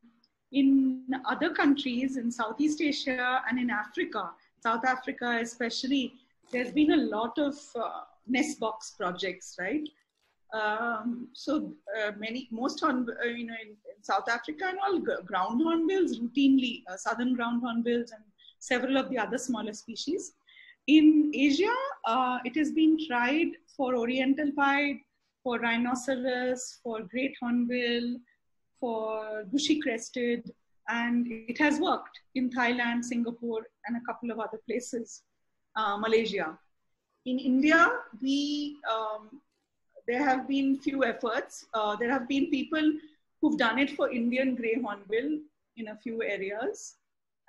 in other countries in Southeast Asia and in Africa, South Africa, especially, there's been a lot of uh, nest box projects, right? Um, so uh, many, most on, uh, you know, in, in, South Africa and all ground hornbills routinely, uh, southern ground hornbills and several of the other smaller species. In Asia, uh, it has been tried for oriental pied, for rhinoceros, for great hornbill, for bushy crested, and it has worked in Thailand, Singapore, and a couple of other places, uh, Malaysia. In India, we um, there have been few efforts. Uh, there have been people who've done it for Indian grey hornbill in a few areas,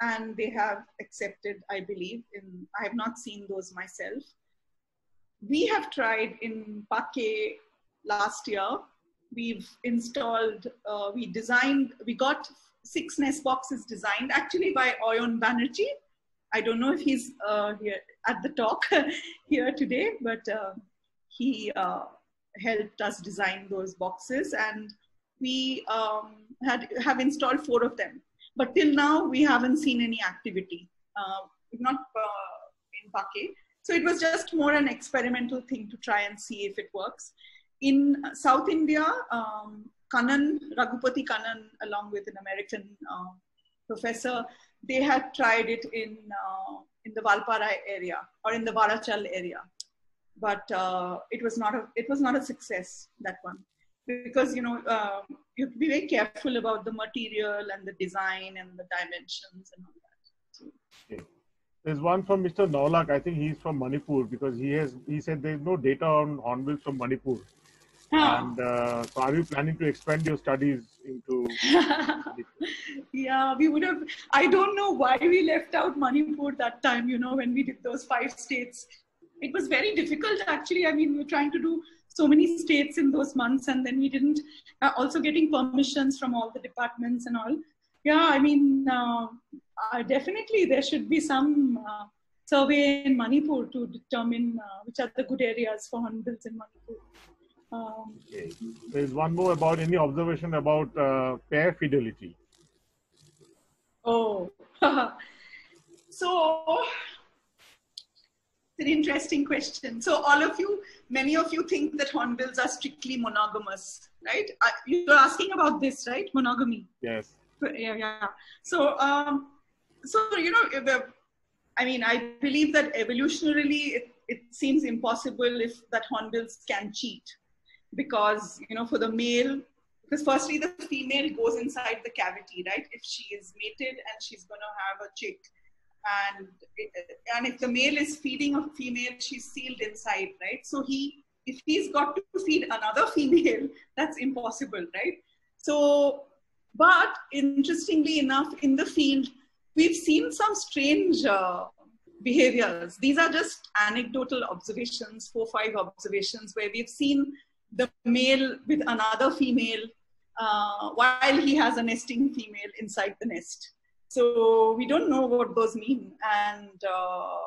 and they have accepted, I believe. In I have not seen those myself. We have tried in Pake last year. We've installed, uh, we designed, we got six nest boxes designed actually by Oyon Banerjee. I don't know if he's uh, here at the talk here today, but uh, he uh, helped us design those boxes and we um, had have installed four of them. But till now, we haven't seen any activity, uh, not uh, in Pake. So it was just more an experimental thing to try and see if it works. In South India, um, Kannan, Raghupati Kannan, along with an American uh, professor, they had tried it in, uh, in the Valparai area or in the Vazhachal area. But uh, it was not a it was not a success that one because you know um, you have to be very careful about the material and the design and the dimensions and all that. Okay. There's one from Mr. Naulak. I think he's from Manipur because he has he said there's no data on hornbills from Manipur. And uh, so, are you planning to expand your studies into? yeah, we would have. I don't know why we left out Manipur that time. You know, when we did those five states, it was very difficult. Actually, I mean, we were trying to do so many states in those months, and then we didn't. Uh, also, getting permissions from all the departments and all. Yeah, I mean, uh, uh definitely there should be some uh, survey in Manipur to determine uh, which are the good areas for hornbills in Manipur. Um, okay. There's one more about any observation about uh, pair fidelity. Oh, so it's an interesting question. So all of you, many of you think that hornbills are strictly monogamous, right? Uh, you're asking about this, right? Monogamy. Yes. Yeah, yeah. So, um, so you know, I mean, I believe that evolutionarily, it, it seems impossible if that hornbills can cheat because you know for the male because firstly the female goes inside the cavity right? If she is mated and she's going to have a chick and and if the male is feeding a female she's sealed inside right? So he if he's got to feed another female that's impossible right? So but interestingly enough in the field we've seen some strange uh, behaviors. These are just anecdotal observations four five observations where we've seen the male with another female uh, while he has a nesting female inside the nest. So we don't know what those mean. And uh,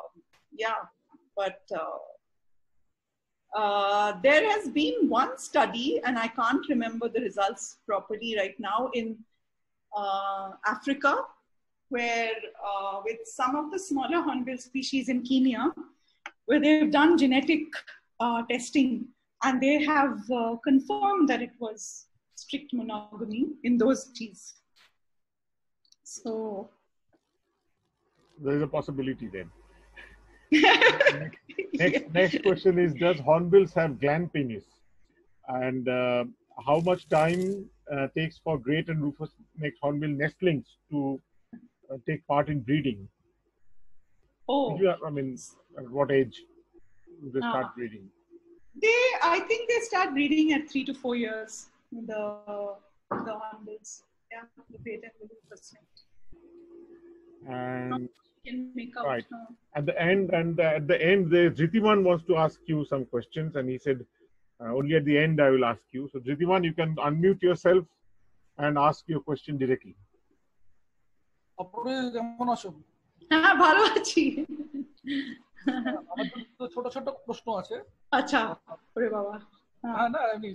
yeah, but uh, uh there has been one study, and I can't remember the results properly right now, in uh, Africa, where uh, with some of the smaller hornbill species in Kenya, where they've done genetic testing and they have uh, confirmed that it was strict monogamy in those trees. So there is a possibility then. next, next, next, question is Does hornbills have gland penis? And uh, how much time uh, takes for great and rufous necked hornbill nestlings to uh, take part in breeding? Oh. You, I mean, at what age do they start ah. breeding? They, I think they start breeding at three to four years. The the hornbills, yeah, the great and little percent. And can make out, right at the end, and uh, at the end, the Jitiman wants to ask you some questions, and he said, uh, only at the end I will ask you. So Jitiman, you can unmute yourself and ask your question directly. হ্যাঁ ভালো আছি আমার তো ছোট ছোট প্রশ্ন আছে আচ্ছা ওরে বাবা হ্যাঁ না আমি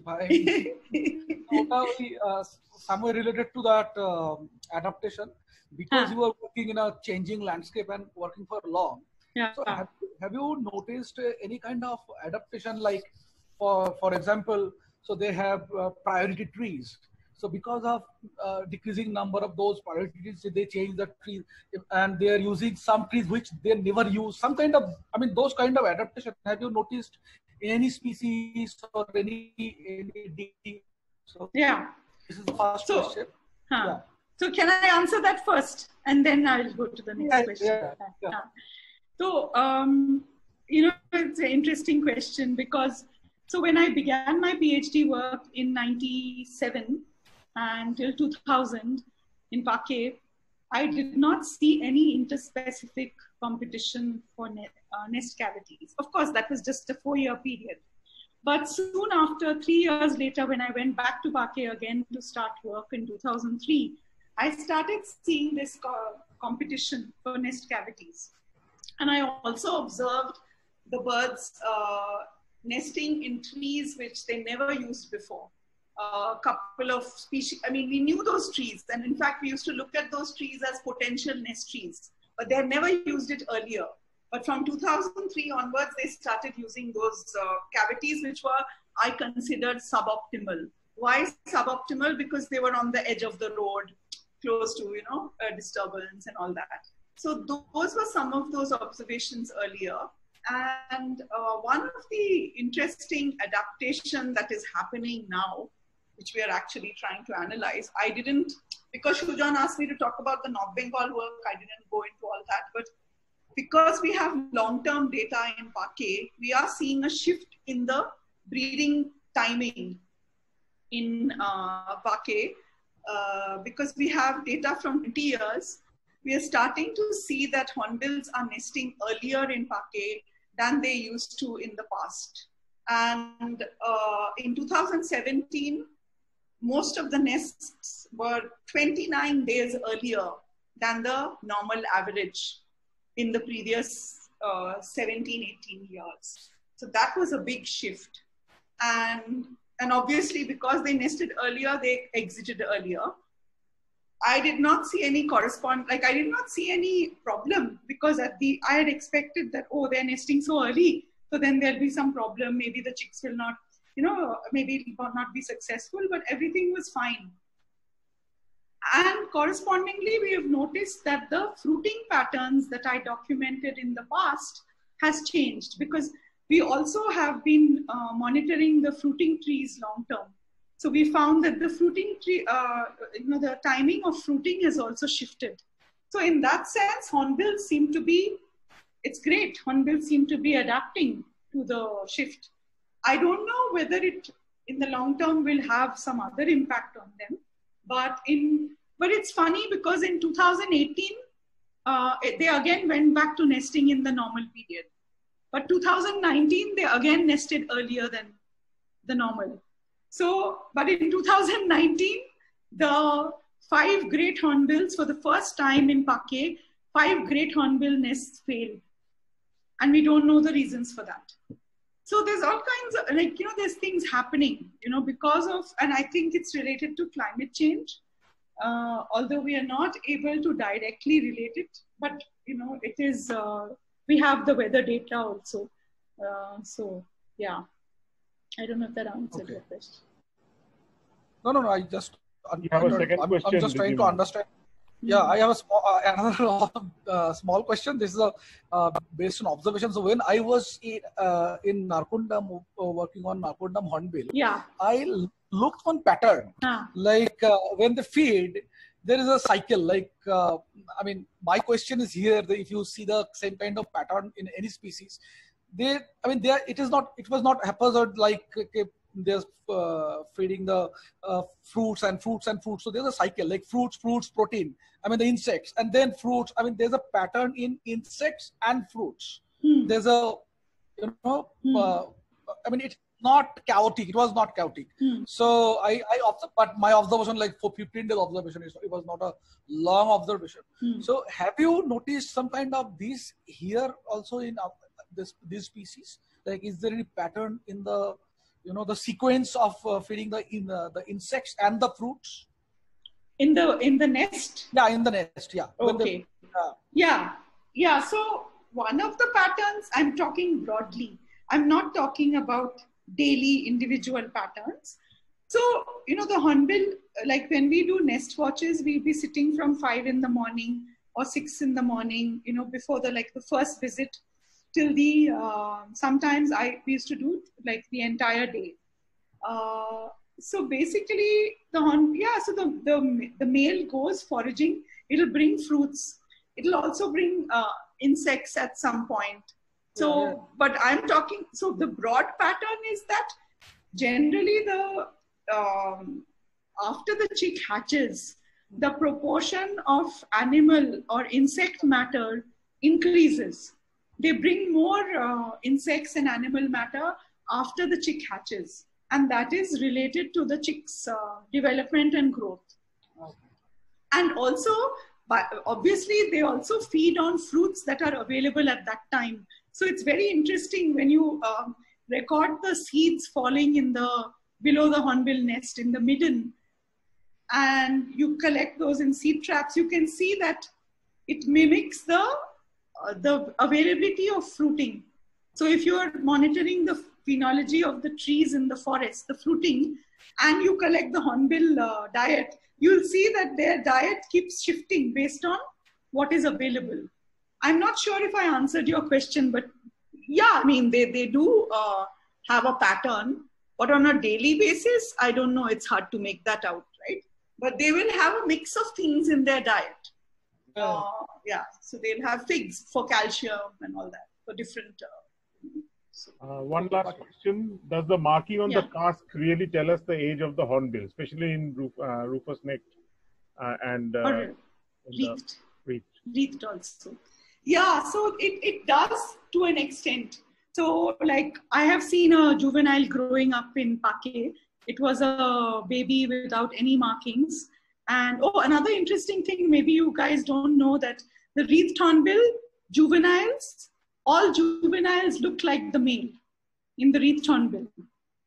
ওটা ওই somewhere related to that uh, adaptation because you are working in a changing landscape and working for long yeah. so have, have you noticed any kind of adaptation like for for example so they have uh, priority trees so because of uh, decreasing number of those varieties, they change the trees and they are using some trees which they never use. Some kind of, I mean, those kind of adaptation. Have you noticed any species or any any So yeah, this is the first so, question. Huh. Yeah. So can I answer that first, and then I'll go to the next Yeah, question. yeah, yeah. So um, you know, it's an interesting question because so when I began my PhD work in '97 until 2000 in Pake, I did not see any interspecific competition for ne- uh, nest cavities. Of course, that was just a four-year period. But soon after, three years later, when I went back to Pake again to start work in 2003, I started seeing this co- competition for nest cavities. And I also observed the birds uh, nesting in trees which they never used before. A couple of species, I mean, we knew those trees. And in fact, we used to look at those trees as potential nest trees, but they had never used it earlier. But from 2003 onwards, they started using those uh, cavities, which were, I considered suboptimal. Why suboptimal? Because they were on the edge of the road, close to, you know, disturbance and all that. So those were some of those observations earlier. And uh, one of the interesting adaptation that is happening now, which we are actually trying to analyze, I didn't, because Sujan asked me to talk about the North Bengal work, I didn't go into all that. But because we have long-term data in Pake, we are seeing a shift in the breeding timing in uh. Uh, because we have data from 20 years, we are starting to see that hornbills are nesting earlier in Pake than they used to in the past. And uh, in 2017, most of the nests were 29 days earlier than the normal average in the previous uh, 17, 18 years. So that was a big shift. And, and obviously, because they nested earlier, they exited earlier. I did not see any correspond like I did not see any problem because at the I had expected that oh they're nesting so early so then there'll be some problem maybe the chicks will not you know maybe not be successful but everything was fine and correspondingly we have noticed that the fruiting patterns that I documented in the past has changed because we also have been uh, monitoring the fruiting trees long term so we found that the fruiting tree, uh, you know, the timing of fruiting has also shifted. So in that sense, hornbills seem to be, it's great. Hornbills seem to be adapting to the shift. I don't know whether it, in the long term, will have some other impact on them. But in, but it's funny because in 2018, uh, they again went back to nesting in the normal period. But 2019, they again nested earlier than the normal. So, but in 2019, the five great hornbills for the first time in Pake, five great hornbill nests failed. And we don't know the reasons for that. So there's all kinds of, like, you know, there's things happening, you know, because of, and I think it's related to climate change. Uh, although we are not able to directly relate it, but, you know, it is, uh, we have the weather data also. Uh, so, yeah. I don't know if that answered Okay. your question. No, no, no. I just. You have a second I'm, question, I'm just trying to understand. Yeah, I have a small, uh, another uh, small question. This is a, uh, based on observation. So when I was in, uh, in Narcondam uh, working on Narcondam hornbill, Yeah. I l- looked on pattern. Like uh, when they feed, there is a cycle. Like uh, I mean, my question is here: if you see the same kind of pattern in any species, they, I mean, there it is not. It was not haphazard like they're uh, feeding the uh, fruits and fruits and fruits. So there's a cycle like fruits, fruits, protein. I mean the insects and then fruits. I mean there's a pattern in insects and fruits. hmm, There's a you know. Hmm. Uh, I mean it's not chaotic. It was not chaotic. hmm. So I I but my observation like for 15 days observation it was not a long observation. Hmm. So have you noticed some kind of this here also in uh, this this species? Like is there any pattern in the you know the sequence of uh, feeding the in uh, the insects and the fruits? In the in the nest. Yeah, in the nest. Yeah. Okay. uh, Yeah. Yeah. So one of the patterns I'm talking broadly. I'm not talking about daily individual patterns. So, you know, the hornbill, like when we do nest watches, we'll be sitting from five in the morning or six in the morning, you know, before the like the first visit till the uh, sometimes I we used to do like the entire day. Uh, so basically the horn, yeah, so the, the, the male goes foraging. It'll bring fruits. It'll also bring uh, insects at some point. So, yeah, yeah. but I'm talking, so the broad pattern is that generally the, um, after the chick hatches, the proportion of animal or insect matter increases. They bring more uh, insects and animal matter after the chick hatches and that is related to the chick's uh, development and growth. And also, obviously, they also feed on fruits that are available at that time. So it's very interesting when you um, record the seeds falling in the below the hornbill nest in the midden, and you collect those in seed traps. You can see that it mimics the the availability of fruiting. So if you are monitoring the phenology of the trees in the forest, the fruiting, and you collect the hornbill uh, diet, you'll see that their diet keeps shifting based on what is available. I'm not sure if I answered your question, but yeah, I mean, they, they do uh, have a pattern, but on a daily basis, I don't know, it's hard to make that out, right? But they will have a mix of things in their diet. Uh, yeah, so they'll have figs for calcium and all that for different uh, uh, one last question. Does the marking on yeah. the casque really tell us the age of the hornbill, especially in roof, uh, rufous neck uh, and uh, wreathed. wreathed also? Yeah, so it, it does to an extent. So, like, I have seen a juvenile growing up in Pake. It was a baby without any markings. And oh, another interesting thing, maybe you guys don't know that the wreathed hornbill juveniles all juveniles look like the male in the wreath hornbill.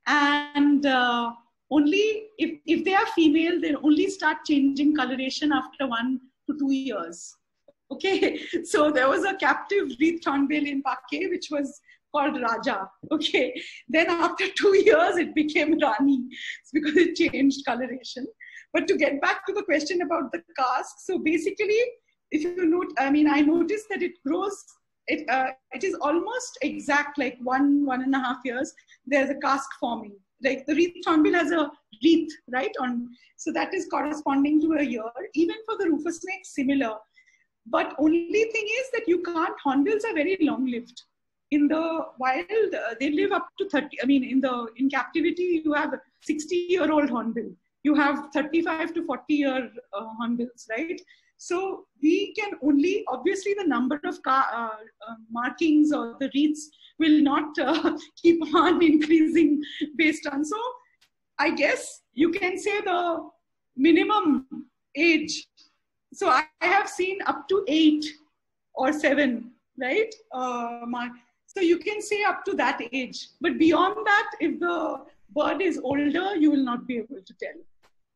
And uh, only if, if they are female, they only start changing coloration after one to two years. Okay, so there was a captive wreath hornbill in Pake, which was called Raja. Okay, then after two years, it became Rani because it changed coloration. But to get back to the question about the casque, so basically, if you note, I mean, I noticed that it grows it, uh, it is almost exact, like one, one and a half years, there's a casque forming. Like the wreath hornbill has a wreath, right? On So that is corresponding to a year. Even for the rufous neck, similar. But only thing is that you can't, hornbills are very long lived. In the wild, uh, they live up to 30, I mean, in the in captivity, you have 60 year old hornbill. You have 35 to 40 year uh, hornbills, right? So we can only, obviously the number of car, uh, uh, markings or the wreaths will not uh, keep on increasing based on. So I guess you can say the minimum age. So I, I have seen up to eight or seven, right? Uh, so you can say up to that age. But beyond that, if the bird is older, you will not be able to tell.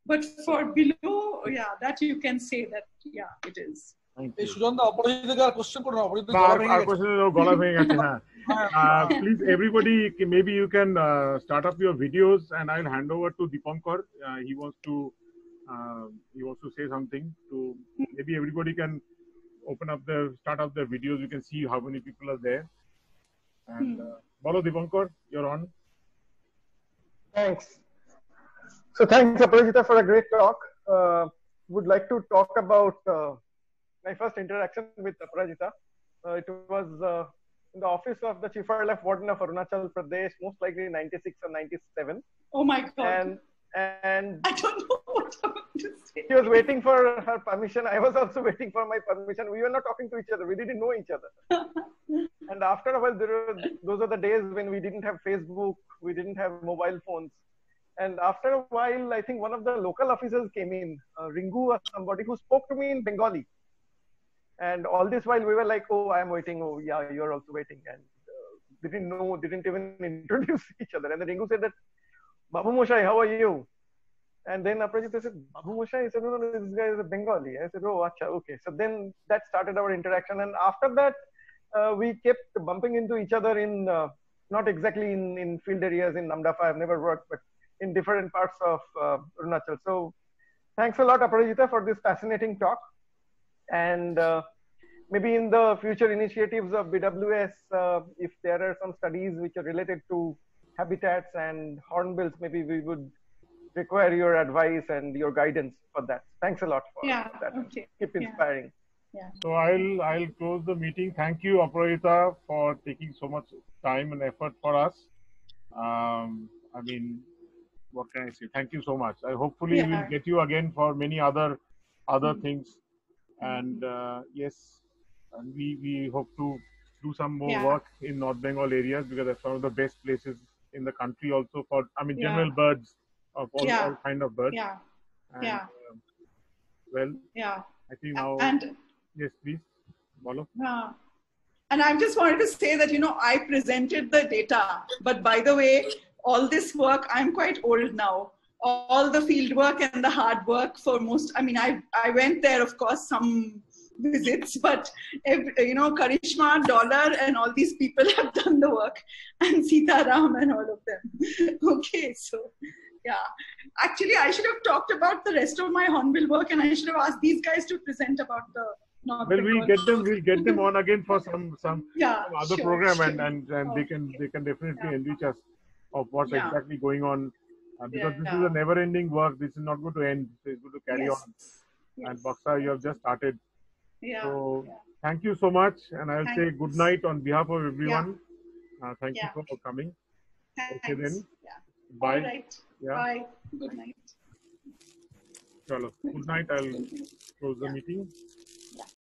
But for below, yeah, that you can say that, yeah, it is. please everybody maybe you can uh, start up your videos and i'll hand over to dipankar. Uh, he wants to uh, he wants to say something to maybe everybody can open up the start up the videos. You can see how many people are there. And uh, Bolo Dipankar, you're on. Thanks. So thanks, Aparajita, for a great talk. Uh, would like to talk about uh, my first interaction with Aparajita. Uh, it was uh, in the office of the Chief Wildlife Warden of Arunachal Pradesh, most likely 96 or 97. Oh my God. And, and I don't know what I'm to say. She was waiting for her permission. I was also waiting for my permission. We were not talking to each other. We didn't know each other. and after a while, were, those are the days when we didn't have Facebook, we didn't have mobile phones. And after a while, I think one of the local officers came in, uh, Ringu or somebody who spoke to me in Bengali. And all this while we were like, oh, I'm waiting. Oh, yeah, you're also waiting. And uh, didn't know, didn't even introduce each other. And then Ringu said that, Babu Moshai, how are you? And then Aparajita said, Babu Moshai? I said, no, no, this guy is a Bengali. I said, oh, okay. So then that started our interaction. And after that, uh, we kept bumping into each other in, uh, not exactly in, in field areas in Namdapha. I've never worked, but in different parts of uh, Arunachal. So thanks a lot, Aparajita, for this fascinating talk. And uh, maybe in the future initiatives of BWS, uh, if there are some studies which are related to habitats and hornbills, maybe we would require your advice and your guidance for that. Thanks a lot for Yeah. that. Okay. Keep inspiring. Yeah. inspiring. So I'll I'll close the meeting. Thank you, Aparajita, for taking so much time and effort for us. Um, I mean, what can I say? Thank you so much. I hopefully Yeah. will get you again for many other other Mhm. things. And uh, yes, and we we hope to do some more Yeah. work in North Bengal areas because that's one of the best places in the country also for I mean Yeah. general birds of all, all kind of birds. Yeah. And, Yeah. um, well, Yeah. I think now And yes, please, follow. Yeah. And I just wanted to say that, you know, I presented the data, but by the way, all this work, I'm quite old now. All the field work and the hard work for most, I mean, I, I went there, of course, some visits, but, you know, Karishma, Dollar, and all these people have done the work, and Sita Ram and all of them. okay, so yeah. Actually, I should have talked about the rest of my Hornbill work, and I should have asked these guys to present about the North Well, we'll get them. We'll get them on again for some some, yeah, some other sure, program, sure. and and, and they can they can definitely Yeah. enrich us of what's Yeah. exactly going on, uh, because this is a never-ending work. This is not going to end. It's going to carry Yes. on. Yes. And Buxa, you have just started. yeah. So yeah. thank you so much, and I'll say good night on behalf of everyone. Uh, thank Yeah. you for coming. Thanks. okay then. Yeah. Bye. Right. Yeah. Bye. Good night. Chalo. Good night. I'll close the Yeah. meeting.